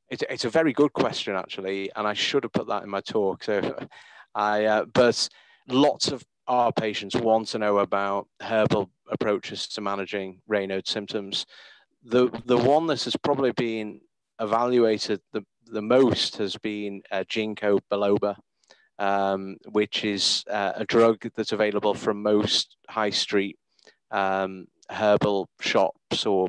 It's, it's a very good question, actually, and I should have put that in my talk. So, I uh, but lots of our patients want to know about herbal approaches to managing Raynaud's symptoms. The the one that has probably been evaluated the, the most has been uh, ginkgo biloba, um, which is uh, a drug that's available from most high street um, herbal shops or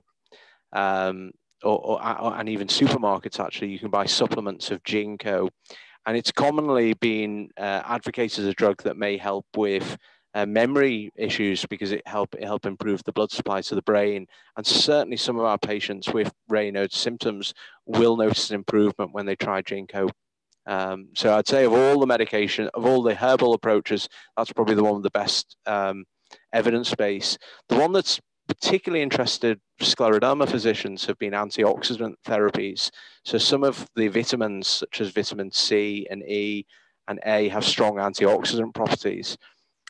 um, or, or, and even supermarkets actually you can buy supplements of ginkgo and it's commonly been uh, advocated as a drug that may help with uh, memory issues because it help it help improve the blood supply to the brain. And certainly some of our patients with Raynaud's symptoms will notice an improvement when they try ginkgo um, so I'd say of all the medication of all the herbal approaches that's probably the one with the best um, evidence base. The one that's particularly interested scleroderma physicians have been antioxidant therapies. So some of the vitamins, such as vitamin C and E and A, have strong antioxidant properties.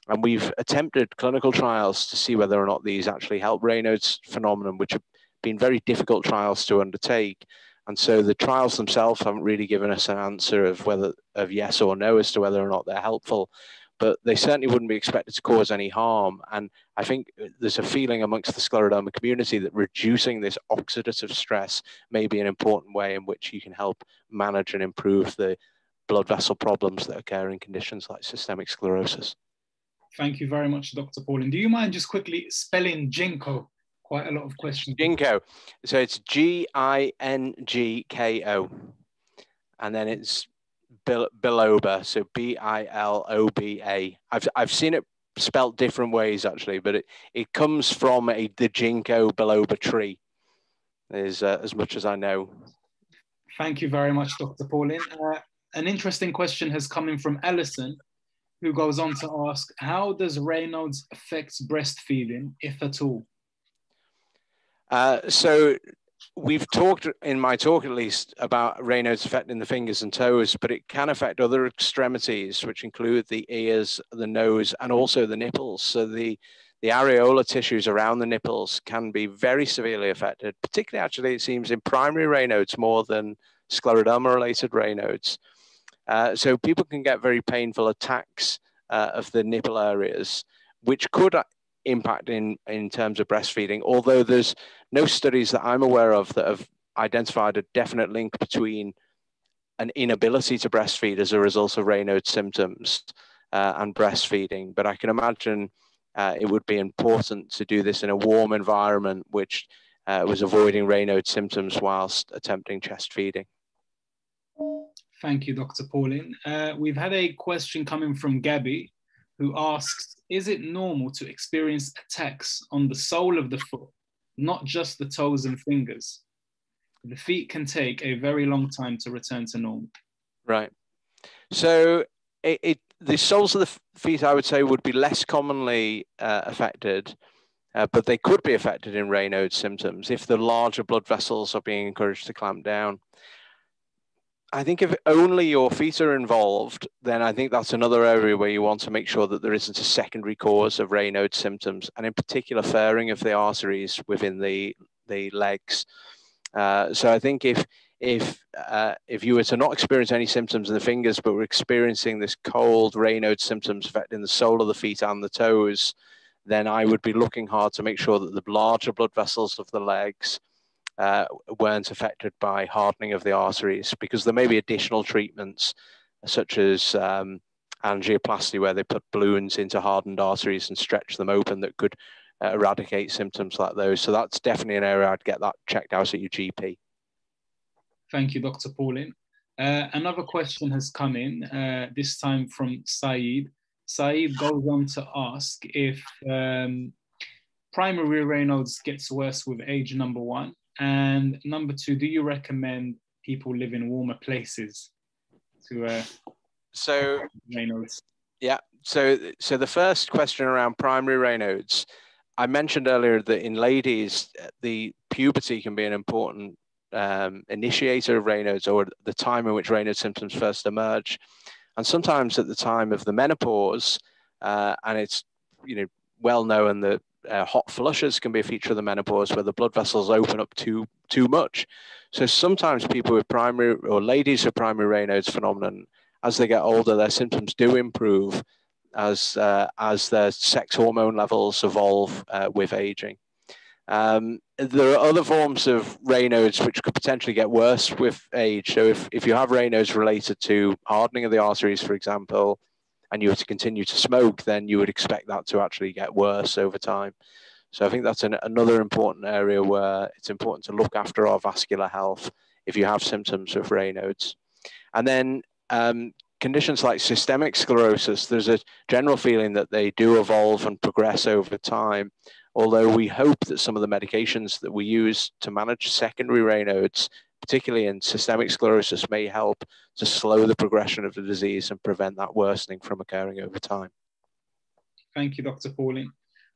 And we've attempted clinical trials to see whether or not these actually help Raynaud's phenomenon, which have been very difficult trials to undertake. And so the trials themselves haven't really given us an answer of whether of yes or no as to whether or not they're helpful but they certainly wouldn't be expected to cause any harm. And I think there's a feeling amongst the scleroderma community that reducing this oxidative stress may be an important way in which you can help manage and improve the blood vessel problems that occur in conditions like systemic sclerosis. Thank you very much, Dr. Pauling. Do you mind just quickly spelling Ginkgo? Quite a lot of questions. Ginkgo. So it's G I N G K O. And then it's Bil- biloba, so B I L O B A. I've I've seen it spelt different ways actually, but it, it comes from a the ginkgo biloba tree. Is uh, as much as I know. Thank you very much, Dr. Pauling. Uh, an interesting question has come in from Ellison, who goes on to ask, how does Raynaud's affect breastfeeding, if at all? Uh, so we've talked in my talk at least about Raynaud's affecting the fingers and toes, but it can affect other extremities, which include the ears, the nose, and also the nipples. So the the areolar tissues around the nipples can be very severely affected, particularly actually it seems in primary Raynaud's more than scleroderma related Raynaud's. Uh, so people can get very painful attacks uh, of the nipple areas, which could impact in, in terms of breastfeeding, although there's no studies that I'm aware of that have identified a definite link between an inability to breastfeed as a result of Raynaud's symptoms uh, and breastfeeding. But I can imagine uh, it would be important to do this in a warm environment, which uh, was avoiding Raynaud's symptoms whilst attempting chest feeding. Thank you, Dr. Pauling. Uh, we've had a question coming from Gabby, who asks, is it normal to experience attacks on the sole of the foot, not just the toes and fingers? The feet can take a very long time to return to normal. Right. So it, it the soles of the feet, I would say, would be less commonly uh, affected, uh, but they could be affected in Raynaud's symptoms if the larger blood vessels are being encouraged to clamp down. I think if only your feet are involved, then I think that's another area where you want to make sure that there isn't a secondary cause of Raynaud's symptoms, and in particular, furring of the arteries within the the legs. Uh, so I think if if uh, if you were to not experience any symptoms in the fingers, but were experiencing this cold Raynaud's symptoms affecting the sole of the feet and the toes, then I would be looking hard to make sure that the larger blood vessels of the legs uh, weren't affected by hardening of the arteries because there may be additional treatments such as um, angioplasty where they put balloons into hardened arteries and stretch them open that could uh, eradicate symptoms like those. So that's definitely an area I'd get that checked out at your GP. Thank you, Dr. Pauling. Uh, another question has come in, uh, this time from Saeed. Saeed goes on to ask if um, primary Raynaud's gets worse with age number one, and number two, do you recommend people live in warmer places to uh, so Raynaud's? Yeah. So so the first question around primary Raynaud's, I mentioned earlier that in ladies the puberty can be an important um, initiator of Raynaud's or the time in which Raynaud's symptoms first emerge, and sometimes at the time of the menopause, uh, and it's you know well known that uh, hot flushes can be a feature of the menopause where the blood vessels open up too too much. So sometimes people with primary or ladies with primary Raynaud's phenomenon, as they get older, their symptoms do improve as uh, as their sex hormone levels evolve uh, with aging. Um, there are other forms of Raynaud's which could potentially get worse with age. So if, if you have Raynaud's related to hardening of the arteries, for example, and you were to continue to smoke, then you would expect that to actually get worse over time. So I think that's an, another important area where it's important to look after our vascular health if you have symptoms of Raynaud's. And then um, conditions like systemic sclerosis, there's a general feeling that they do evolve and progress over time. Although we hope that some of the medications that we use to manage secondary Raynaud's particularly in systemic sclerosis, may help to slow the progression of the disease and prevent that worsening from occurring over time. Thank you, Dr. Pauling.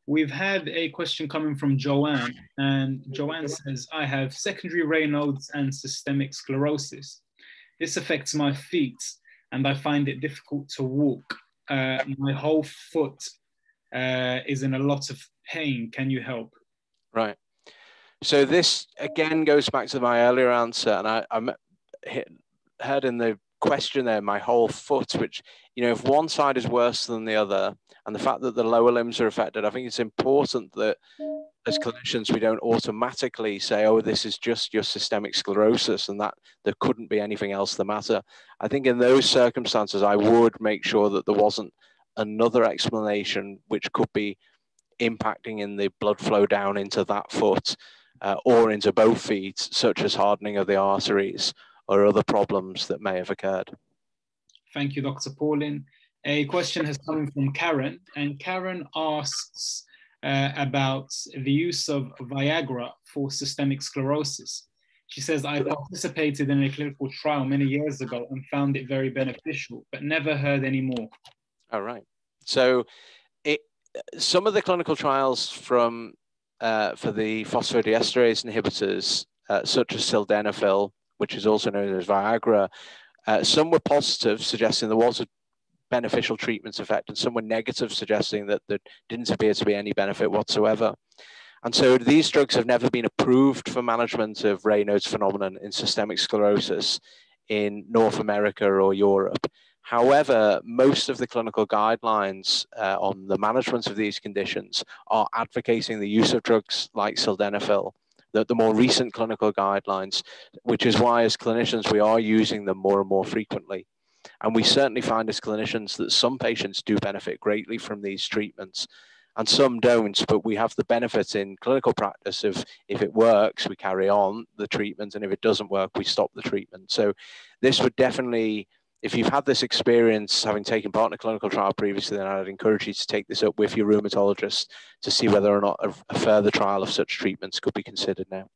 We've had a question coming from Joanne, and Joanne says, I have secondary Raynaud's and systemic sclerosis. This affects my feet, and I find it difficult to walk. Uh, my whole foot uh, is in a lot of pain. Can you help? Right. So this again goes back to my earlier answer, and I, I heard in the question there my whole foot, which you know if one side is worse than the other, and the fact that the lower limbs are affected, I think it's important that as clinicians we don't automatically say, oh, this is just your systemic sclerosis, and that there couldn't be anything else the matter. I think in those circumstances, I would make sure that there wasn't another explanation which could be impacting in the blood flow down into that foot uh, or into both feet, such as hardening of the arteries or other problems that may have occurred. Thank you, Dr. Pauling. A question has come from Karen, and Karen asks uh, about the use of Viagra for systemic sclerosis. She says, I participated in a clinical trial many years ago and found it very beneficial, but never heard any more. All right. So, it, some of the clinical trials from uh, for the phosphodiesterase inhibitors uh, such as sildenafil, which is also known as Viagra, uh, some were positive, suggesting there was a beneficial treatment effect, and some were negative, suggesting that there didn't appear to be any benefit whatsoever. And so these drugs have never been approved for management of Raynaud's phenomenon in systemic sclerosis in North America or Europe. However, most of the clinical guidelines uh, on the management of these conditions are advocating the use of drugs like sildenafil, the, the more recent clinical guidelines, which is why as clinicians we are using them more and more frequently. And we certainly find as clinicians that some patients do benefit greatly from these treatments and some don't, but we have the benefit in clinical practice of if it works, we carry on the treatment, and if it doesn't work, we stop the treatment. So this would definitely, if you've had this experience having taken part in a clinical trial previously, then I'd encourage you to take this up with your rheumatologist to see whether or not a, a further trial of such treatments could be considered now.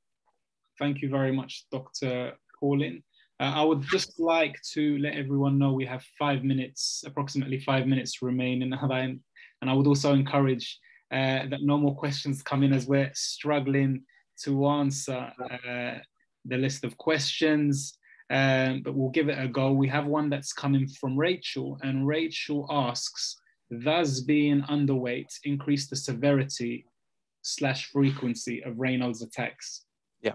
Thank you very much, Dr. Pauling. Uh, I would just like to let everyone know we have five minutes, approximately five minutes remain in. And I would also encourage uh, that no more questions come in as we're struggling to answer uh, the list of questions. Um, but we'll give it a go. We have one that's coming from Rachel, and Rachel asks, does being underweight increase the severity slash frequency of Raynaud's attacks? Yeah.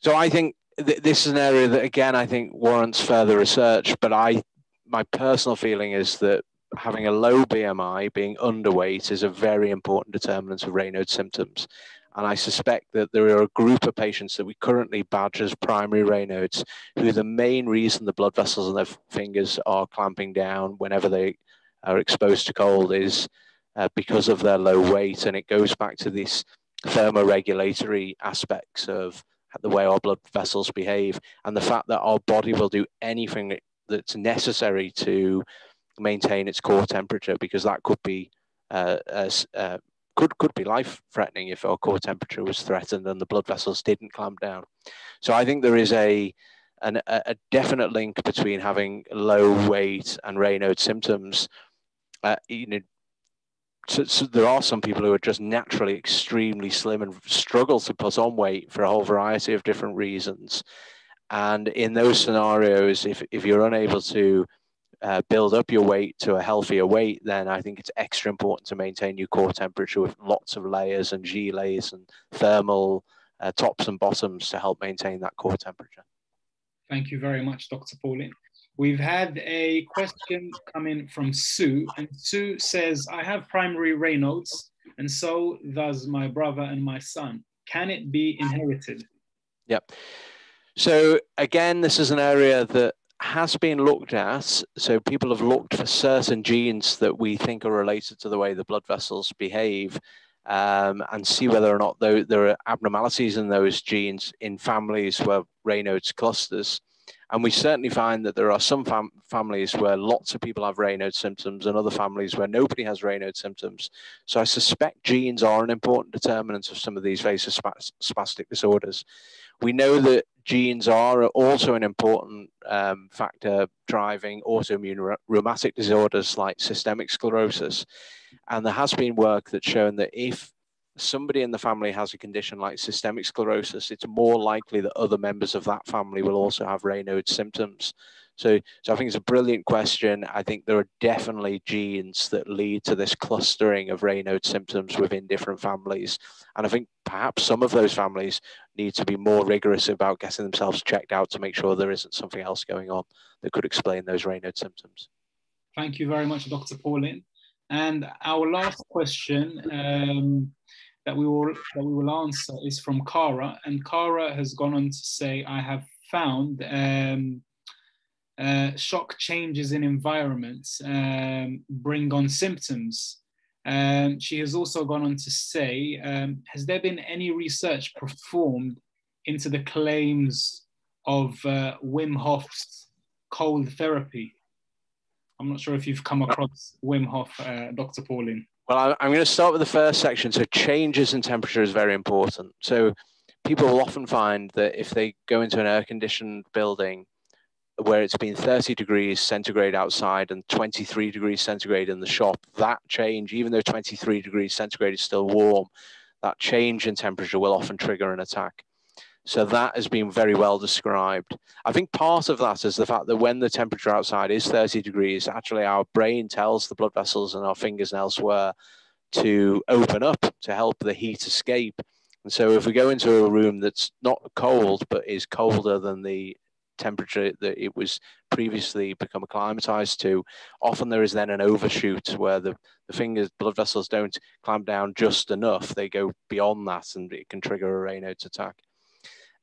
So I think th- this is an area that, again, I think warrants further research. But I, my personal feeling is that having a low BMI, being underweight, is a very important determinant of Raynaud's symptoms. And I suspect that there are a group of patients that we currently badge as primary Raynaud's, who the main reason the blood vessels in their fingers are clamping down whenever they are exposed to cold is uh, because of their low weight. And it goes back to these thermoregulatory aspects of the way our blood vessels behave and the fact that our body will do anything that's necessary to maintain its core temperature because that could be uh, uh, could could be life threatening if our core temperature was threatened and the blood vessels didn't clamp down. So I think there is a an, a definite link between having low weight and Raynaud symptoms. Uh, you know, so, so, there are some people who are just naturally extremely slim and struggle to put on weight for a whole variety of different reasons. And in those scenarios, if, if you're unable to uh, build up your weight to a healthier weight, then I think it's extra important to maintain your core temperature with lots of layers and gilets and thermal uh, tops and bottoms to help maintain that core temperature. Thank you very much, Dr. Pauling. We've had a question coming from Sue, and Sue says, I have primary Raynaud's, and so does my brother and my son. Can it be inherited? Yep. So, again, this is an area that has been looked at. So people have looked for certain genes that we think are related to the way the blood vessels behave um, and see whether or not there are abnormalities in those genes in families where Raynaud's clusters. And we certainly find that there are some fam- families where lots of people have Raynaud's symptoms and other families where nobody has Raynaud's symptoms. So I suspect genes are an important determinant of some of these vasospastic disorders. We know that genes are also an important um, factor driving autoimmune rheumatic disorders like systemic sclerosis. And there has been work that's shown that if somebody in the family has a condition like systemic sclerosis, it's more likely that other members of that family will also have Raynaud's symptoms. So, so I think it's a brilliant question. I think there are definitely genes that lead to this clustering of Raynaud's symptoms within different families. And I think perhaps some of those families need to be more rigorous about getting themselves checked out to make sure there isn't something else going on that could explain those Raynaud symptoms. Thank you very much, Dr. Pauling. And our last question um, that we will that we will answer is from Cara, and Cara has gone on to say, "I have found um, uh, shock changes in environments um, bring on symptoms." Um, she has also gone on to say, um, "Has there been any research performed into the claims of uh, Wim Hof's cold therapy?" I'm not sure if you've come across Wim Hof, uh, Dr. Pauline. Well, I'm going to start with the first section. So, changes in temperature is very important. So, people will often find that if they go into an air conditioned building where it's been 30 degrees centigrade outside and 23 degrees centigrade in the shop, that change, even though 23 degrees centigrade is still warm, that change in temperature will often trigger an attack. So that has been very well described. I think part of that is the fact that when the temperature outside is 30 degrees, actually our brain tells the blood vessels and our fingers and elsewhere to open up to help the heat escape. And so if we go into a room that's not cold but is colder than the temperature that it was previously become acclimatized to, often there is then an overshoot where the, the fingers, blood vessels don't clamp down just enough. They go beyond that and it can trigger a Raynaud's attack.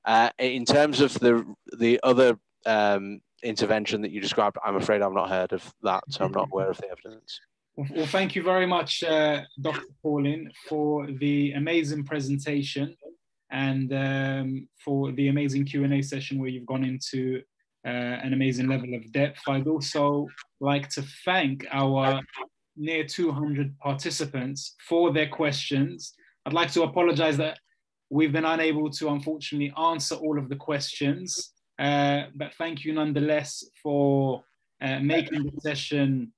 Uh, in terms of the the other um, intervention that you described, I'm afraid I've not heard of that, so I'm not aware of the evidence. Well, thank you very much, uh, Dr. Pauling, for the amazing presentation and um, for the amazing Q&A session where you've gone into uh, an amazing level of depth. I'd also like to thank our near 200 participants for their questions. I'd like to apologize that we've been unable to unfortunately answer all of the questions, uh, but thank you nonetheless for uh, making the session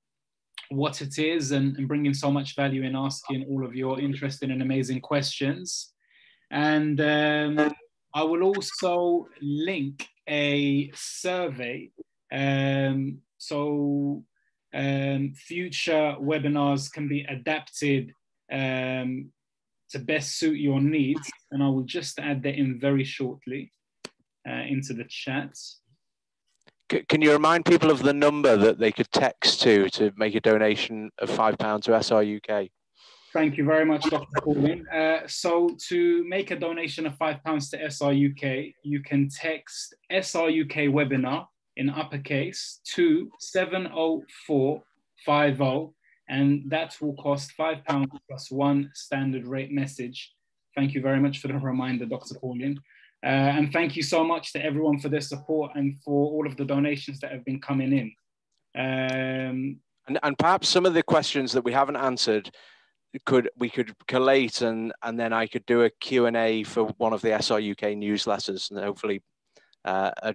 what it is and, and, bringing so much value in asking all of your interesting and amazing questions. And um, I will also link a survey. Um, so um, future webinars can be adapted um, to best suit your needs. And I will just add that in very shortly uh, into the chat. Can you remind people of the number that they could text to to make a donation of £5 to SRUK? Thank you very much, Dr. Pauling. Uh, so to make a donation of £5 to SRUK, you can text SRUK webinar in uppercase to 70450, and that will cost £5 plus one standard rate message. Thank you very much for the reminder, Dr. Pauling. Uh, and thank you so much to everyone for their support and for all of the donations that have been coming in. Um, and, and perhaps some of the questions that we haven't answered could we could collate and and then I could do a Q&A for one of the SRUK newsletters and hopefully uh,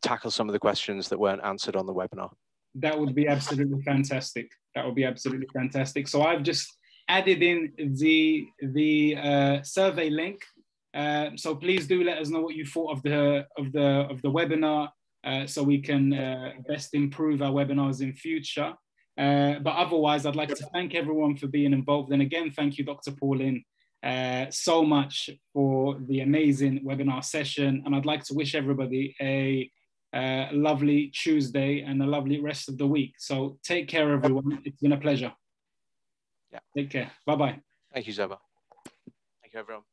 tackle some of the questions that weren't answered on the webinar. That would be absolutely fantastic. That would be absolutely fantastic. So I've just added in the the uh, survey link uh, so please do let us know what you thought of the of the of the webinar, uh, so we can uh, best improve our webinars in future. Uh, but otherwise, I'd like to thank everyone for being involved, and again, thank you, Dr. Pauling, uh, so much for the amazing webinar session. And I'd like to wish everybody a lovely Tuesday and a lovely rest of the week. So take care, everyone. It's been a pleasure. Yeah. Take care. Bye bye. Thank you, Zeba. Thank you, everyone.